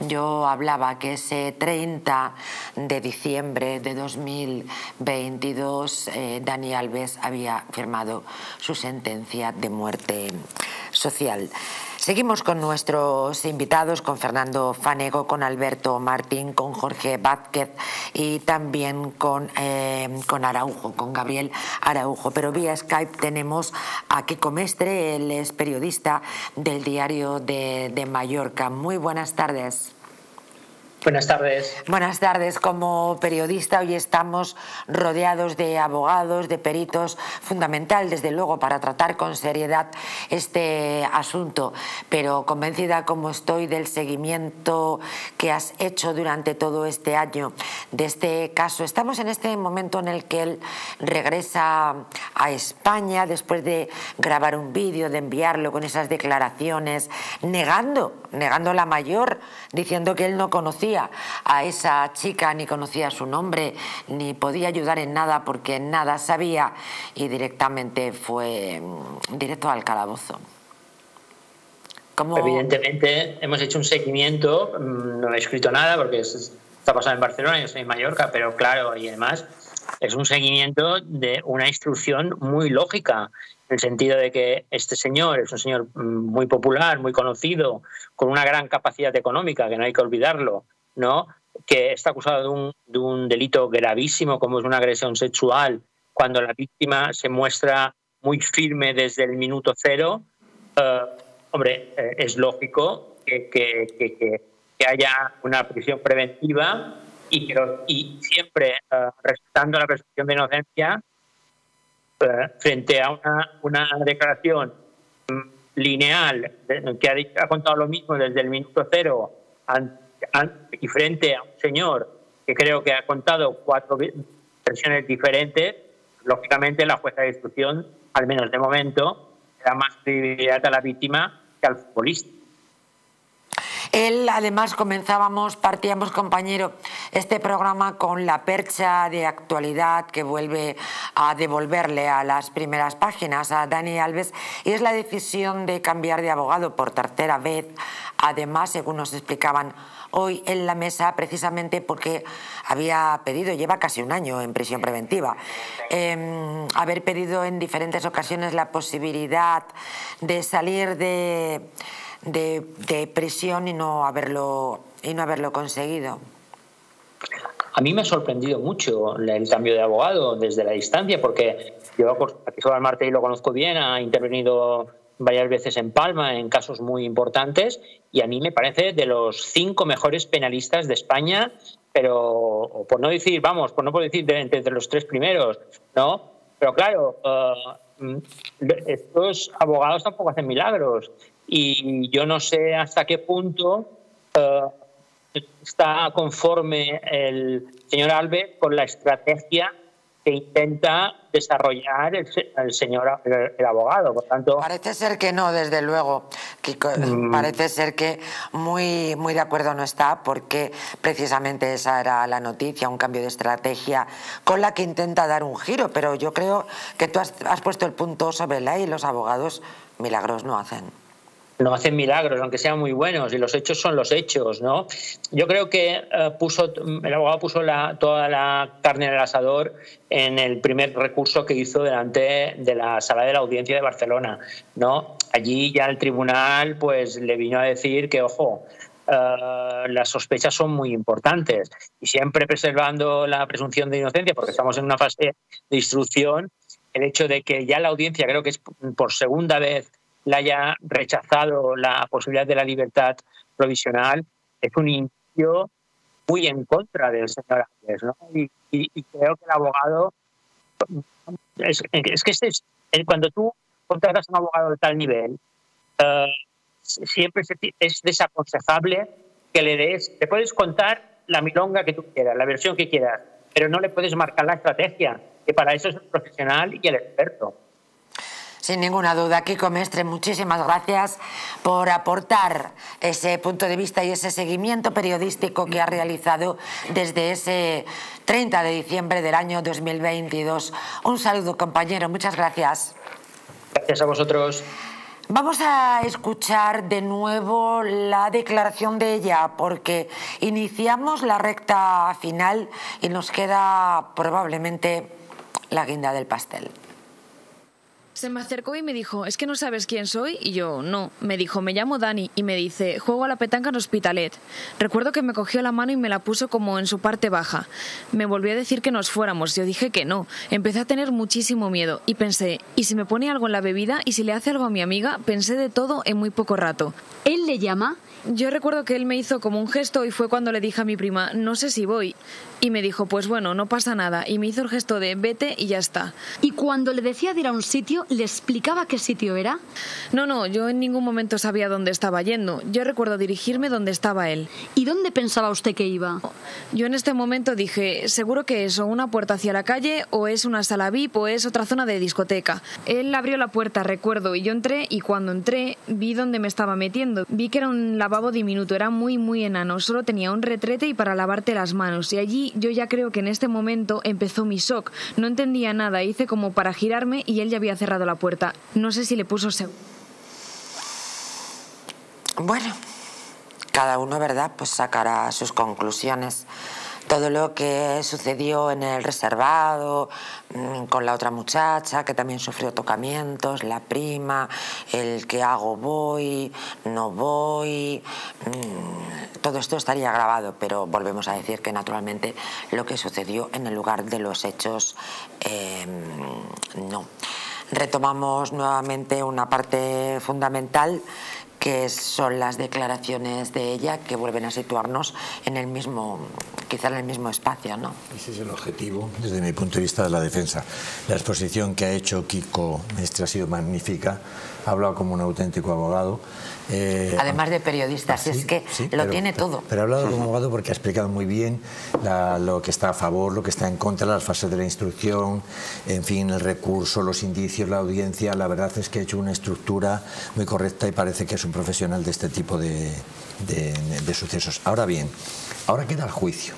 Yo hablaba que ese 30 de diciembre de 2022 eh, Dani Alves había firmado su sentencia de muerte social. Seguimos con nuestros invitados, con Fernando Fanego, con Alberto Martín, con Jorge Vázquez y también con, eh, con Con Gabriel Araujo. Pero vía Skype tenemos a Kiko Mestre, él es periodista del diario de, de Mallorca. Muy buenas tardes. Buenas tardes. Buenas tardes. Como periodista hoy estamos rodeados de abogados, de peritos, fundamental desde luego para tratar con seriedad este asunto, pero convencida como estoy del seguimiento que has hecho durante todo este año de este caso. Estamos en este momento en el que él regresa a España después de grabar un vídeo, de enviarlo con esas declaraciones, negando, negando la mayor, diciendo que él no conocía a esa chica, ni conocía su nombre, ni podía ayudar en nada porque nada sabía y directamente fue mm, directo al calabozo. Evidentemente hemos hecho un seguimiento, mm, no he escrito nada porque está pasando en Barcelona, yo soy en Mallorca, pero claro, y además es un seguimiento de una instrucción muy lógica, en el sentido de que este señor es un señor mm, muy popular, muy conocido, con una gran capacidad económica, que no hay que olvidarlo, ¿no? que está acusado de un, un delito gravísimo como es una agresión sexual, cuando la víctima se muestra muy firme desde el minuto cero, eh, hombre, eh, es lógico que, que, haya una prisión preventiva y, que, y siempre uh, respetando la presunción de inocencia frente a una, una declaración mm, lineal que ha, ha, contado lo mismo desde el minuto cero ante y frente a un señor que creo que ha contado cuatro versiones diferentes, lógicamente la jueza de instrucción, al menos de momento, da más prioridad a la víctima que al futbolista. Él, además, comenzábamos, partíamos, compañero, este programa con la percha de actualidad que vuelve a devolverle a las primeras páginas a Dani Alves y es la decisión de cambiar de abogado por tercera vez. Además, según nos explicaban hoy en la mesa precisamente porque había pedido, lleva casi un año en prisión preventiva, em, haber pedido en diferentes ocasiones la posibilidad de salir de, de, prisión y no haberlo y no haberlo conseguido. A mí me ha sorprendido mucho el cambio de abogado desde la distancia, porque yo a Marte y lo conozco bien, ha intervenido varias veces en Palma en casos muy importantes y a mí me parece de los cinco mejores penalistas de España, pero por no decir, vamos, por no por decir de, entre los tres primeros, ¿no? Pero claro, uh, estos abogados tampoco hacen milagros y yo no sé hasta qué punto uh, está conforme el señor Alves con la estrategia que intenta desarrollar el, señor el, abogado. Por tanto, parece ser que no, desde luego. Mm. Parece ser que muy, muy de acuerdo no está, porque precisamente esa era la noticia, un cambio de estrategia con la que intenta dar un giro. Pero yo creo que tú has, has puesto el punto sobre la y los abogados milagros no hacen no hacen milagros, aunque sean muy buenos, y los hechos son los hechos, ¿no? Yo creo que eh, puso, el abogado puso la, toda la carne en el asador en el primer recurso que hizo delante de la sala de la audiencia de Barcelona, ¿no? Allí ya el tribunal pues le vino a decir que, ojo, eh, las sospechas son muy importantes y siempre preservando la presunción de inocencia, porque estamos en una fase de instrucción, el hecho de que ya la audiencia, creo que es por segunda vez, le haya rechazado la posibilidad de la libertad provisional es un indicio muy en contra del señor. ¿no? Y, creo que el abogado. Es, que este es, cuando tú contratas a un abogado de tal nivel, eh, siempre es desaconsejable que le des. Te puedes contar la milonga que tú quieras, la versión que quieras, pero no le puedes marcar la estrategia, que para eso es el profesional y el experto. Sin ninguna duda, Kiko Mestre, muchísimas gracias por aportar ese punto de vista y ese seguimiento periodístico que ha realizado desde ese 30 de diciembre del año 2022. Un saludo, compañero, muchas gracias. Gracias a vosotros. Vamos a escuchar de nuevo la declaración de ella porque iniciamos la recta final y nos queda probablemente la guinda del pastel. Se me acercó y me dijo, ¿es que no sabes quién soy? Y yo, no. Me dijo, me llamo Dani y me dice, juego a la petanca en Hospitalet. Recuerdo que me cogió la mano y me la puso como en su parte baja. Me volvió a decir que nos fuéramos. Yo dije que no. Empecé a tener muchísimo miedo y pensé, ¿y si me pone algo en la bebida? ¿Y si le hace algo a mi amiga? Pensé de todo en muy poco rato. ¿Él le llama? Yo recuerdo que él me hizo como un gesto y fue cuando le dije a mi prima, no sé si voy. Y me dijo, pues bueno, no pasa nada. Y me hizo el gesto de vete y ya está. ¿Y cuando le decía de ir a un sitio, le explicaba qué sitio era? No, no, yo en ningún momento sabía dónde estaba yendo. Yo recuerdo dirigirme donde estaba él. ¿Y dónde pensaba usted que iba? Yo en este momento dije, seguro que es o una puerta hacia la calle, o es una sala VIP, o es otra zona de discoteca. Él abrió la puerta, recuerdo, y yo entré, y cuando entré, vi dónde me estaba metiendo. Vi que era un lavabo diminuto, era muy, muy enano, solo tenía un retrete y para lavarte las manos. Y allí yo ya creo que en este momento empezó mi shock. No entendía nada, hice como para girarme y él ya había cerrado la puerta. No sé si le puso seguro. Bueno, cada uno, ¿verdad? Pues sacará sus conclusiones todo lo que sucedió en el reservado mm, con la otra muchacha que también sufrió tocamientos, la prima, el que hago voy, no voy, mm, todo esto estaría grabado, pero volvemos a decir que naturalmente lo que sucedió en el lugar de los hechos em, no. Retomamos nuevamente una parte fundamental que son las declaraciones de ella que vuelven a situarnos en el mismo, quizá en el mismo espacio. ¿no? Ese es el objetivo, desde mi punto de vista, de la defensa. La exposición que ha hecho Kiko Mestre ha sido magnífica, ha hablado como un auténtico abogado. Eh, Además de periodistas, es que lo tiene todo. Pero ha hablado como abogado porque ha explicado muy bien lo que está a favor, lo que está en contra, las fases de la instrucción, en fin, el recurso, los indicios, la audiencia. La verdad es que ha hecho una estructura muy correcta y parece que es un profesional de este tipo de, de sucesos. Ahora bien, ahora queda el juicio.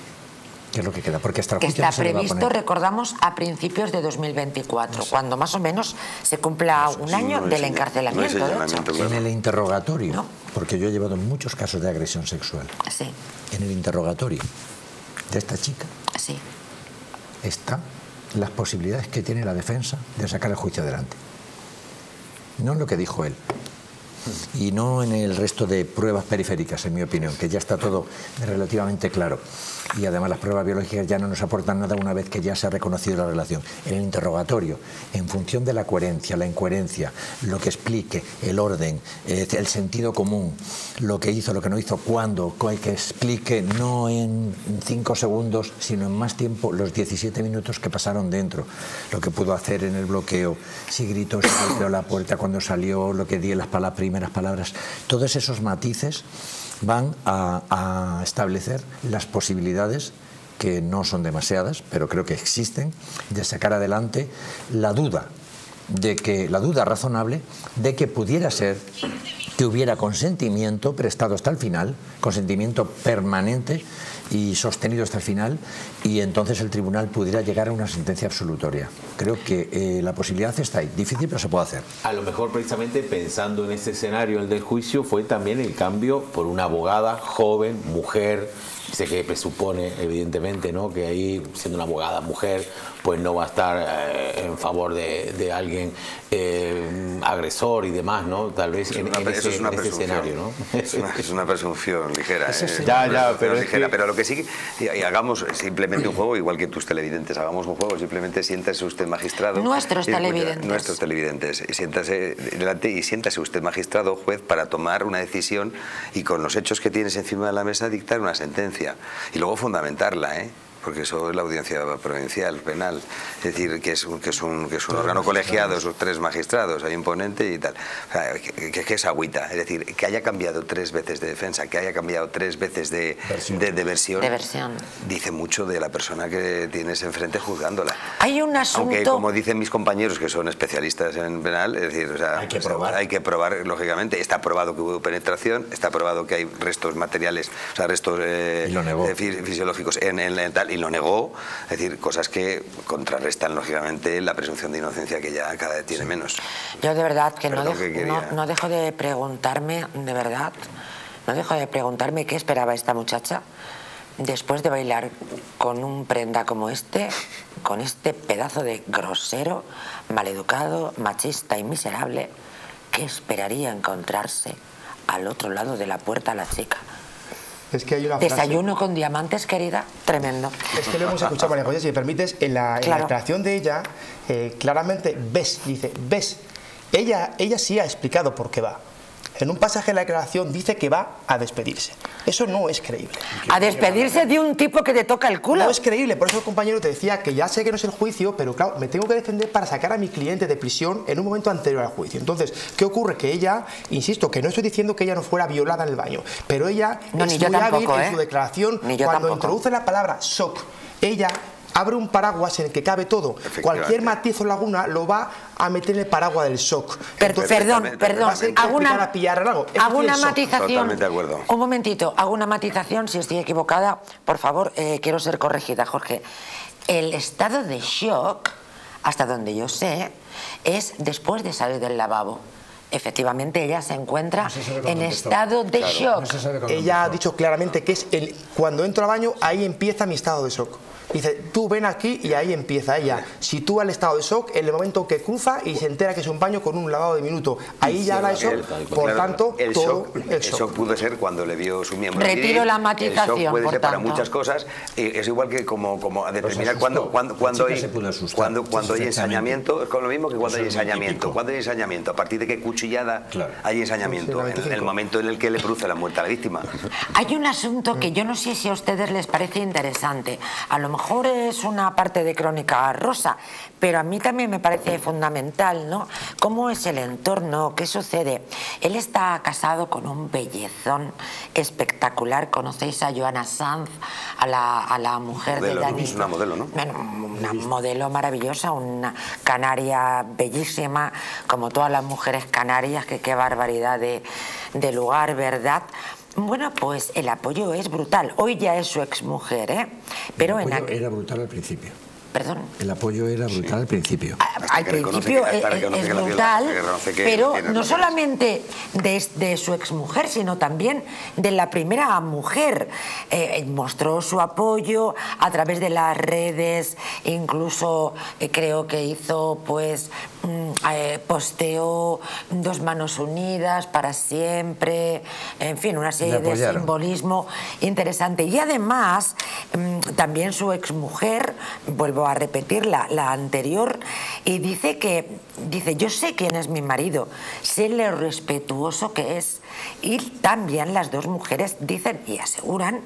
¿Qué es lo que queda? Porque hasta que está previsto, recordamos, a principios de 2024, cuando más o menos se cumpla un año del encarcelamiento. en el interrogatorio, porque yo he llevado muchos casos de agresión sexual. Sí. En el interrogatorio de esta chica sí. están las posibilidades que tiene la defensa de sacar el juicio adelante. No en lo que dijo él, y no en el resto de pruebas periféricas, en mi opinión, que ya está todo relativamente claro. Y además las pruebas biológicas ya no nos aportan nada una vez que ya se ha reconocido la relación. En el interrogatorio, en función de la coherencia, la incoherencia, lo que explique, el orden, el sentido común, lo que hizo, lo que no hizo, cuándo, que explique no en cinco segundos, sino en más tiempo, los 17 minutos que pasaron dentro, lo que pudo hacer en el bloqueo, si gritó, si golpeó la puerta cuando salió, lo que di en las palabras las palabras, todos esos matices van a, establecer las posibilidades que no son demasiadas, pero creo que existen, de sacar adelante la duda de que la duda razonable de que pudiera ser que hubiera consentimiento prestado hasta el final, consentimiento permanente y sostenido hasta el final, y entonces el tribunal pudiera llegar a una sentencia absolutoria. Creo que eh, la posibilidad está ahí, difícil pero se puede hacer. A lo mejor precisamente pensando en ese escenario, el del juicio, fue también el cambio por una abogada joven, mujer, sé que presupone evidentemente ¿no? que ahí siendo una abogada mujer pues no va a estar eh, en favor de, alguien eh, agresor y demás, ¿no? Tal vez en, ese, escenario, ¿no? Es una, presunción ligera. ¿eh? ya, ya, pero, ligera. pero lo que sí, y, hagamos simplemente un juego, igual que tus televidentes, hagamos un juego, simplemente siéntase usted magistrado. Nuestros televidentes. Nuestros televidentes. Siéntase delante y siéntase usted magistrado, juez, para tomar una decisión y con los hechos que tienes encima de la mesa dictar una sentencia. Y luego fundamentarla, ¿eh? Porque eso es la audiencia provincial, penal. Es decir, que es un, que es un, que es un órgano colegiado, esos tres magistrados, hay imponente y tal. que, es agüita. Es decir, que haya cambiado tres veces de defensa, que haya cambiado tres veces de versión. De, versión, dice mucho de la persona que tienes enfrente juzgándola. Hay un asunto... Aunque, como dicen mis compañeros que son especialistas en penal, es decir, o sea, hay que probar. Hay que probar, lógicamente. Está probado que hubo penetración, está probado que hay restos materiales, o sea, restos eh, fisiológicos en, en, en tal, y lo negó, es decir, cosas que contrarrestan lógicamente la presunción de inocencia que ya cada vez tiene menos. Yo de verdad que no, no, dejo de preguntarme, de verdad, no dejo de preguntarme qué esperaba esta muchacha después de bailar con un prenda como este, con este pedazo de grosero, maleducado, machista y miserable, ¿qué esperaría encontrarse al otro lado de la puerta la chica? Es que hay una Desayuno con diamantes, querida, tremendo. Es que lo hemos escuchado varias veces, si me permites, en la, declaración de ella, eh, claramente ves, dice, ves, ella, ella sí ha explicado por qué va. En un pasaje de la declaración dice que va a despedirse. Eso no es creíble. A despedirse de un tipo que te toca el culo. No es creíble, por eso el compañero te decía que ya sé que no es el juicio, pero claro, me tengo que defender para sacar a mi cliente de prisión en un momento anterior al juicio. Entonces, ¿qué ocurre? Que ella, insisto, que no estoy diciendo que ella no fuera violada en el baño, pero ella no, es muy hábil en ¿eh? su declaración cuando introduce la palabra shock. Ella abre un paraguas en el que cabe todo. Cualquier matiz o laguna lo va a meter en el paraguas del shock. perdón, perdón. Hago una, hago una matización. De acuerdo. Un momentito, hago una matización. Si estoy equivocada, por favor, eh, quiero ser corregida, Jorge. El estado de shock, hasta donde yo sé, es después de salir del lavabo efectivamente ella se encuentra en estado de shock. ella ha dicho claramente que es el, cuando entro al baño, ahí empieza mi estado de shock. Dice, tú ven aquí y ahí empieza ella. Si tú al estado de shock en el momento que cruza y se entera que es un baño con un lavado de minuto. Ahí ya da shock, por tanto, el todo shock, el shock. pudo ser cuando le vio su miembro. Retiro la matización. El shock puede ser para muchas cosas. es igual que como, como a determinar cuando, cuando, cuando, hay, cuando, cuando hay ensañamiento, es con lo mismo que cuando hay ensañamiento. Cuando hay ensañamiento, a partir de qué cuchillada hay ensañamiento, en el momento en el que le produce la muerte a la víctima. Hay un asunto que yo no sé si a ustedes les parece interesante. A lo mejor es una parte de Crónica Rosa, pero a mí también me parece fundamental, ¿no? ¿Cómo es el entorno? ¿Qué sucede? Él está casado con un bellezón espectacular. ¿Conocéis a Joana Sanz, a la, a la mujer de Dani? Es una modelo, ¿no? una modelo maravillosa, una canaria bellísima, como todas las mujeres canarias, que qué barbaridad de, de lugar, ¿verdad? Bueno, pues el apoyo es brutal. Hoy ya es su exmujer, ¿eh? Pero en Era brutal al principio. Perdón. El apoyo era brutal al principio. al principio es, brutal, pero no solamente de, su exmujer, sino también de la primera mujer. Eh, mostró su apoyo a través de las redes, incluso eh, creo que hizo, pues, mm, eh, posteó dos manos unidas para siempre, en fin, una serie de simbolismo interesante. Y además, mm, también su exmujer, vuelvo a repetir la, anterior y dice que, dice, yo sé quién es mi marido, sé lo respetuoso que es. Y también las dos mujeres dicen y aseguran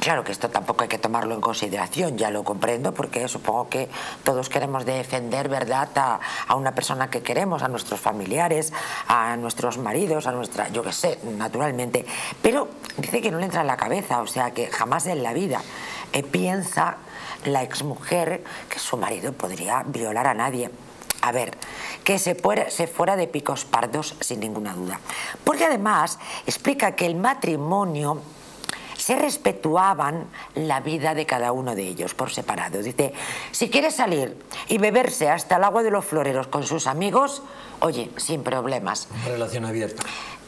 Claro que esto tampoco hay que tomarlo en consideración, ya lo comprendo, porque supongo que todos queremos defender, ¿verdad?, a, una persona que queremos, a nuestros familiares, a nuestros maridos, a nuestra, yo qué sé, naturalmente. Pero dice que no le entra en la cabeza, o sea, que jamás en la vida eh, piensa la exmujer que su marido podría violar a nadie. A ver, que se fuera, se fuera de picos pardos sin ninguna duda. Porque además explica que el matrimonio se respetuaban la vida de cada uno de ellos por separado. Dice, si quiere salir y beberse hasta el agua de los floreros con sus amigos, oye, sin problemas. Relación abierta.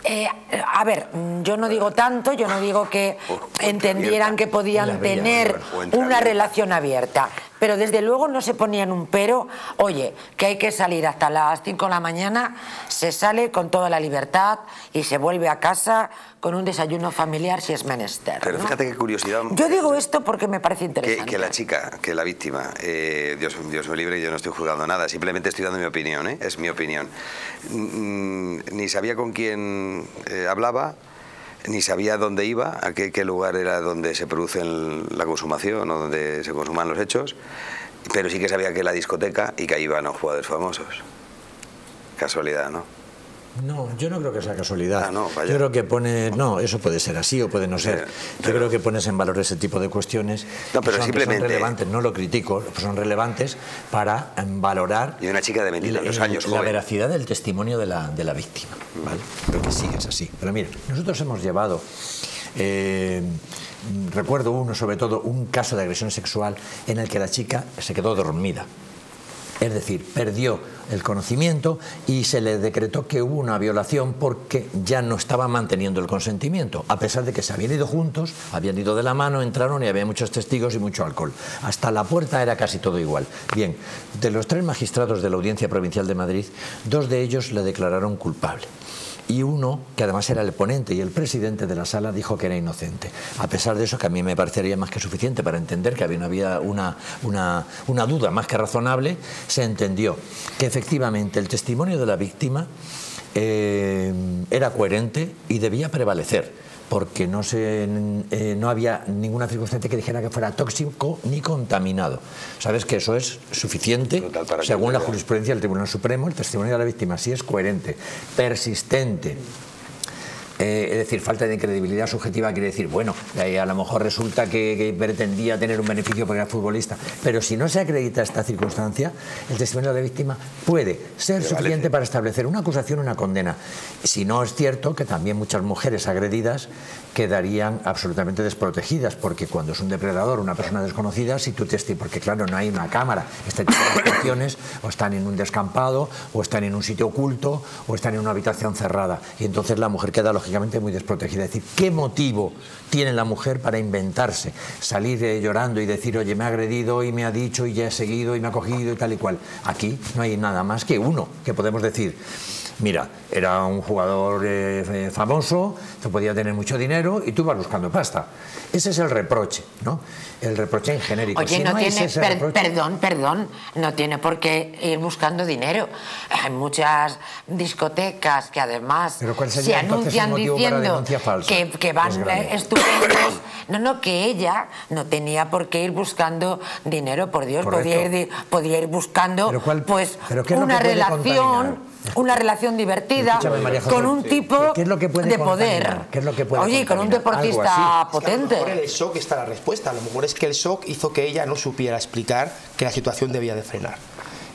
Eh, a ver, yo no digo tanto, yo no digo que entendieran que podían tener una relación abierta, pero desde luego no se ponían un pero, oye, que hay que salir hasta las 5 de la mañana, se sale con toda la libertad y se vuelve a casa con un desayuno familiar si es menester. Pero ¿no? fíjate qué curiosidad. Yo digo esto porque me parece interesante. que la chica, que la víctima, eh, Dios, Dios me libre, yo no estoy juzgando nada, simplemente estoy dando mi opinión, ¿eh? es mi opinión. Mm, Ni sabía con quién eh, hablaba, ni sabía dónde iba, a qué, lugar era donde se produce la consumación o donde se consuman los hechos, pero sí que sabía que la discoteca y que ahí iban los jugadores famosos. Casualidad, ¿no? No, yo no creo que sea casualidad. Ah, no, yo creo que pone, no, eso puede ser así o puede no ser. Yo creo que pones en valor ese tipo de cuestiones. No, que pero son, que simplemente- son relevantes, no lo critico, son relevantes para em, valorar Y una chica de 22 el- años, la joven. veracidad del testimonio de la, de la víctima. ¿vale? Creo que sí es así. Pero mira, nosotros hemos llevado. eh, recuerdo uno, sobre todo, un caso de agresión sexual en el que la chica se quedó dormida. Es decir, perdió el conocimiento y se le decretó que hubo una violación porque ya no estaba manteniendo el consentimiento, a pesar de que se habían ido juntos, habían ido de la mano, entraron y había muchos testigos y mucho alcohol. Hasta la puerta era casi todo igual. Bien, de los tres magistrados de la Audiencia Provincial de Madrid, dos de ellos le declararon culpable y uno, que además era el ponente y el presidente de la sala, dijo que era inocente. A pesar de eso, que a mí me parecería más que suficiente para entender que había una, una, una duda más que razonable, se entendió que efectivamente el testimonio de la víctima eh, era coherente y debía prevalecer porque no, se, eh, no había ninguna circunstancia que dijera que fuera tóxico ni contaminado. Sabes que eso es suficiente, para según la jurisprudencia del Tribunal Supremo, el testimonio de la víctima sí es coherente, persistente. Eh, es decir, falta de credibilidad subjetiva quiere decir, bueno, eh, a lo mejor resulta que, que pretendía tener un beneficio porque era futbolista, pero si no se acredita esta circunstancia, el testimonio de la víctima puede ser suficiente para establecer una acusación o una condena. Si no es cierto que también muchas mujeres agredidas quedarían absolutamente desprotegidas, porque cuando es un depredador, una persona desconocida, si tú testi porque claro, no hay una cámara, este tipo de actuaciones o están en un descampado, o están en un sitio oculto, o están en una habitación cerrada, y entonces la mujer queda muy desprotegida. Es decir, ¿qué motivo tiene la mujer para inventarse, salir eh, llorando y decir, oye, me ha agredido y me ha dicho y ya he seguido y me ha cogido y tal y cual? Aquí no hay nada más que uno que podemos decir. Mira, era un jugador eh, eh, famoso, tú podía tener mucho dinero y tú vas buscando pasta. Ese es el reproche, ¿no? El reproche en genérico. Oye, Si no, tiene, per- reproche- perdón, perdón, no tiene por qué ir buscando dinero. Hay muchas discotecas que además Pero ¿cuál se anuncian diciendo que, que van Pues estupendos. No, no, que ella no tenía por qué ir buscando dinero, por Dios, podía ir, podía ir buscando Pero ¿cuál- pues pero qué es lo una que relación. contaminar? Una relación divertida Escúchame, María José, con un sí. tipo ¿Qué es lo que puede de poder. contaminar? ¿Qué es lo que puede Oye, con un deportista potente. A lo mejor en el shock está la respuesta. A lo mejor es que el shock hizo que ella no supiera explicar que la situación debía de frenar.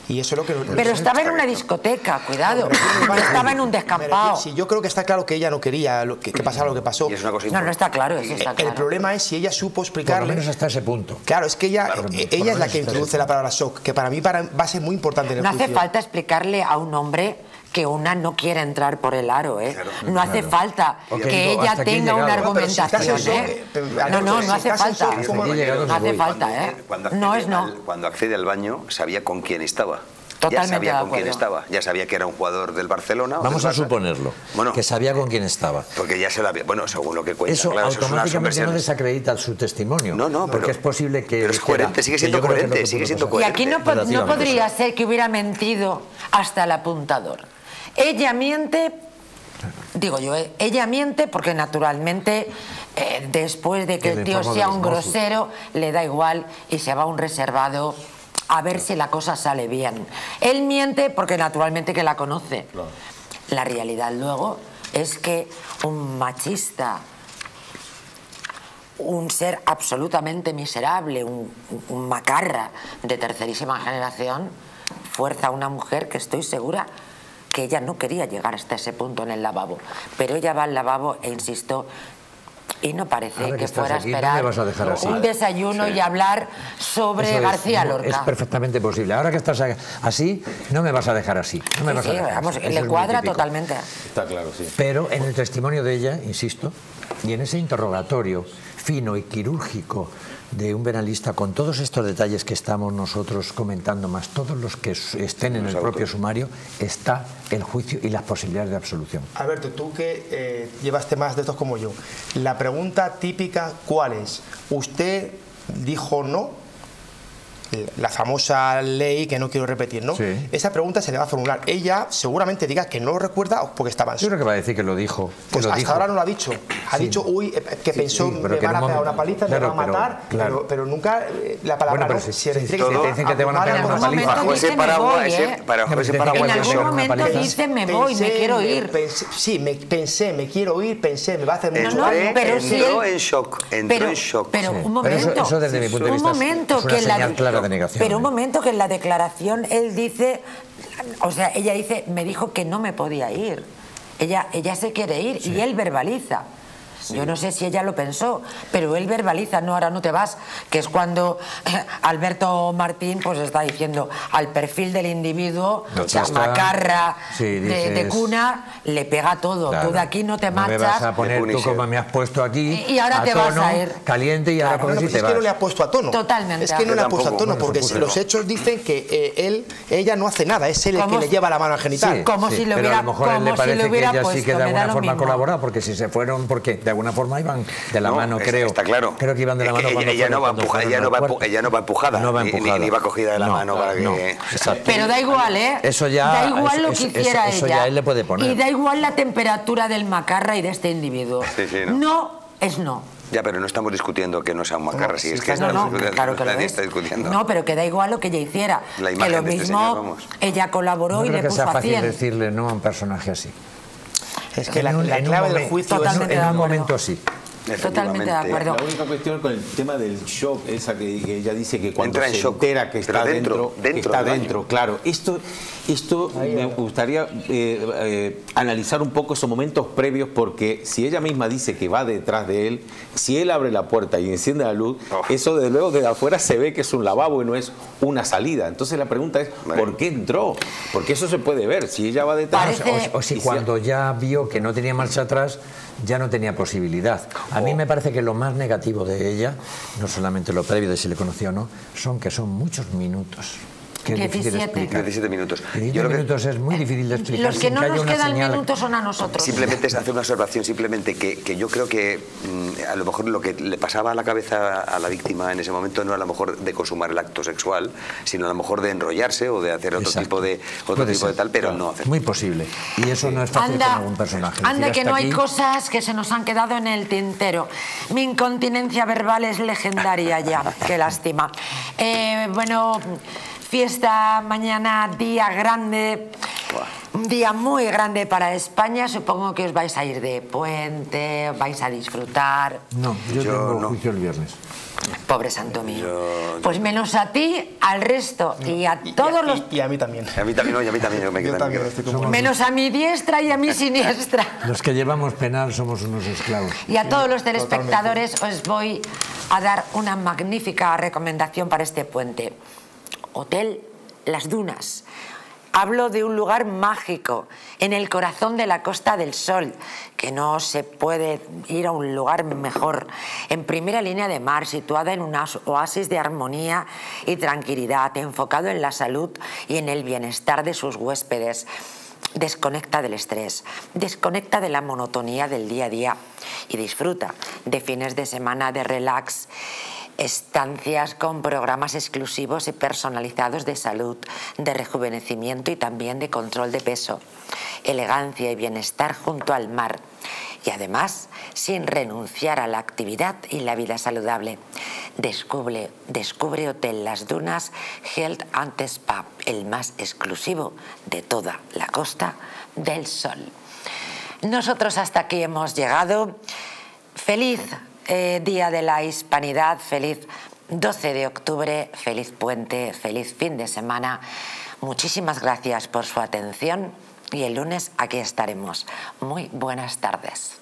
Y eso es lo que... Pero estaba en una discoteca, cuidado. No estaba en un descampado. Sí, yo creo que está claro que ella no quería lo- que, que pasara lo que pasó. Y es una cosa No, no está claro, eso está El claro. problema es si ella supo Por lo explicarle... menos hasta ese punto. Claro, es que ella, Claro, eh, por ella es la que introduce la palabra shock, que para mí para- va a ser muy importante en el No hace falta explicarle a un hombre que una no quiere entrar por el aro, ¿eh? no hace falta que digo, ella tenga una si argumentación, ¿eh? eh, No, no, no hace falta. shock, ¿cómo Hasta aquí he llegado, No hace falta, ¿eh? Cuando No accede es no. al- cuando accede al baño, sabía con quién estaba. Totalmente ya sabía con quién estaba. Ya sabía que era un jugador del Barcelona. o Vamos del a Barça. suponerlo, Bueno, que sabía con quién estaba. porque ya se la había. Bueno, según lo que cuenta. Eso claro, eso es una- son automáticamente no desacredita su testimonio. No, no, porque pero- es posible que. pero es coherente, sigue siendo lo coherente, sigue siendo pasar. Y aquí no, podría ser que hubiera mentido hasta el apuntador. Ella miente, digo yo, ¿eh? ella miente porque naturalmente eh, después de que el tío sea un grosero, le da igual y se va a un reservado a ver si la cosa sale bien. Él miente porque naturalmente que la conoce. La realidad luego es que un machista un ser absolutamente miserable, un, un macarra de tercerísima generación, fuerza a una mujer que estoy segura que ella no quería llegar hasta ese punto en el lavabo. Pero ella va al lavabo e insisto, y no parece que, fuera aquí, a no esperar un desayuno Sí. y hablar sobre es, García Lorca. Es perfectamente posible. Ahora que estás así, no me vas a dejar así. No me Sí, vas sí, a dejar vamos, así. Le cuadra totalmente. Está claro, sí. Pero en el testimonio de ella, insisto, y en ese interrogatorio fino y quirúrgico de un penalista con todos estos detalles que estamos nosotros comentando, más todos los que estén en el propio sumario, está el juicio y las posibilidades de absolución. Alberto, tú que eh, llevaste más de estos como yo, la pregunta típica, ¿cuál es? ¿Usted dijo no? La famosa ley que no quiero repetir, ¿no? Sí. Esa pregunta se le va a formular. Ella seguramente diga que no lo recuerda porque estaba en Yo creo que va a decir que lo dijo. que Pues lo hasta dijo. ahora no lo ha dicho. Ha Sí. dicho, uy, que Sí, pensó, sí, pero me que van en a pegar una paliza, claro, me van a pero- matar, claro. pero, pero nunca eh, la palabra Bueno, pero no. si- que te dicen que te van a pegar en una algún paliza. ese dice, me paraguas, para- ese En paraguas algún de shock. momento dice, me voy, me quiero ir. sí, me pensé, me quiero ir, pensé, me va a hacer mucho no, daño. pero si entró en shock, entró pero, en shock. pero Sí. un Pero momento, eso- eso desde mi punto de un vista es- momento que en la pero un ¿eh? momento que en la declaración él dice, o sea, ella dice, me dijo que no me podía ir. Ella, ella se quiere ir y él verbaliza. Yo no sé si ella lo pensó, pero él verbaliza, no, ahora no te vas, que es cuando eh, Alberto Martín pues está diciendo al perfil del individuo, No, está. macarra Sí, de, de dices- cuna, le pega todo. Claro. Tú de aquí no te No me marchas. vas a poner tú como me has puesto aquí. Y- y ahora a te vas tono, a ir. Caliente y ahora Claro, coges no, y pues te es que no vas. le ha puesto a tono. Totalmente. Es que no le ha puesto a tono por porque supuesto. los hechos dicen que eh, él, ella no hace nada, es él el que le lleva la mano al genital. Sí, Como sí, si lo pero hubiera- a lo mejor él como le si parece lo que hubiera ella sí que de me da alguna forma mismo. colaborado, porque si se fueron, porque de alguna forma iban de la No, mano, es- creo. Está claro. Creo que iban de la Es mano que ella, no va cuando empuja- fueron ella no va cuarto. empu- ella no va empujada. No va ni- ni- empujada. Ni, va cogida de la No, mano para no, que. exacto. Pero da igual, ¿eh? Eso ya- Da igual lo eso- que eso- hiciera eso ella. ya él le puede poner. Y da igual la temperatura del macarra y de este individuo. Sí, sí, ¿no? no es no. Ya, pero no estamos discutiendo que no sea un macarra, si es que No, no, claro que lo nadie es. está discutiendo. No, pero que da igual lo que ella hiciera. La que imagen lo de este mismo, señor, vamos. ella colaboró No y creo le que puso sea a fácil 100. decirle no a un personaje así. Es que En la, un- la clave del juicio es en un momento sí. Totalmente de acuerdo. La única cuestión con el tema del shock, esa que, que ella dice que cuando Entra en se shock, entera que está dentro, dentro, que dentro está dentro, claro. Esto, esto me gustaría eh, eh, analizar un poco esos momentos previos porque si ella misma dice que va detrás de él, si él abre la puerta y enciende la luz, Oh. eso desde luego desde afuera se ve que es un lavabo y no es una salida. Entonces la pregunta es, Vale. ¿por qué entró? Porque eso se puede ver. Si ella va detrás... Parece- O, o si- cuando ya vio que no tenía marcha atrás, ya no tenía posibilidad. A mí me parece que lo más negativo de ella, no solamente lo previo de si le conoció o no, son que son muchos minutos. Que es difícil de 17. explicar. 17 minutos. 17 Yo creo que- minutos es muy difícil de explicar. Los que no nos quedan señal- minutos son a nosotros. Simplemente es hacer una observación, simplemente que, que yo creo que mm, a lo mejor lo que le pasaba a la cabeza a la víctima en ese momento no a lo mejor de consumar el acto sexual, sino a lo mejor de enrollarse o de hacer otro Exacto. tipo de otro Puede tipo de tal, pero claro. no hacer. Muy posible. Y eso no es fácil con Anda, algún personaje. anda Decir que no hay cosas que se nos han quedado en el tintero. Mi incontinencia verbal es legendaria ya, qué lástima. Eh, bueno, fiesta mañana, día grande, un día muy grande para España. Supongo que os vais a ir de puente, vais a disfrutar. No, yo, Yo tengo no. juicio el viernes. Pobre santo mío. Yo- Pues menos a ti, al resto y a todos y, los... y a mí también. A mí también, no, y a mí también, yo me Yo quedo. Menos a mi diestra y a mi siniestra. Los que llevamos penal somos unos esclavos. Y a todos los telespectadores os voy a dar una magnífica recomendación para este puente. Hotel Las Dunas. Hablo de un lugar mágico en el corazón de la Costa del Sol, que no se puede ir a un lugar mejor. En primera línea de mar, situada en un as- oasis de armonía y tranquilidad, enfocado en la salud y en el bienestar de sus huéspedes. Desconecta del estrés, desconecta de la monotonía del día a día y disfruta de fines de semana de relax, estancias con programas exclusivos y personalizados de salud, de rejuvenecimiento y también de control de peso, elegancia y bienestar junto al mar y además sin renunciar a la actividad y la vida saludable. Descubre, descubre Hotel Las Dunas Health and Spa, el más exclusivo de toda la Costa del Sol. Nosotros hasta aquí hemos llegado. Feliz eh, Día de la Hispanidad, feliz 12 de octubre, feliz puente, feliz fin de semana. Muchísimas gracias por su atención y el lunes aquí estaremos. Muy buenas tardes.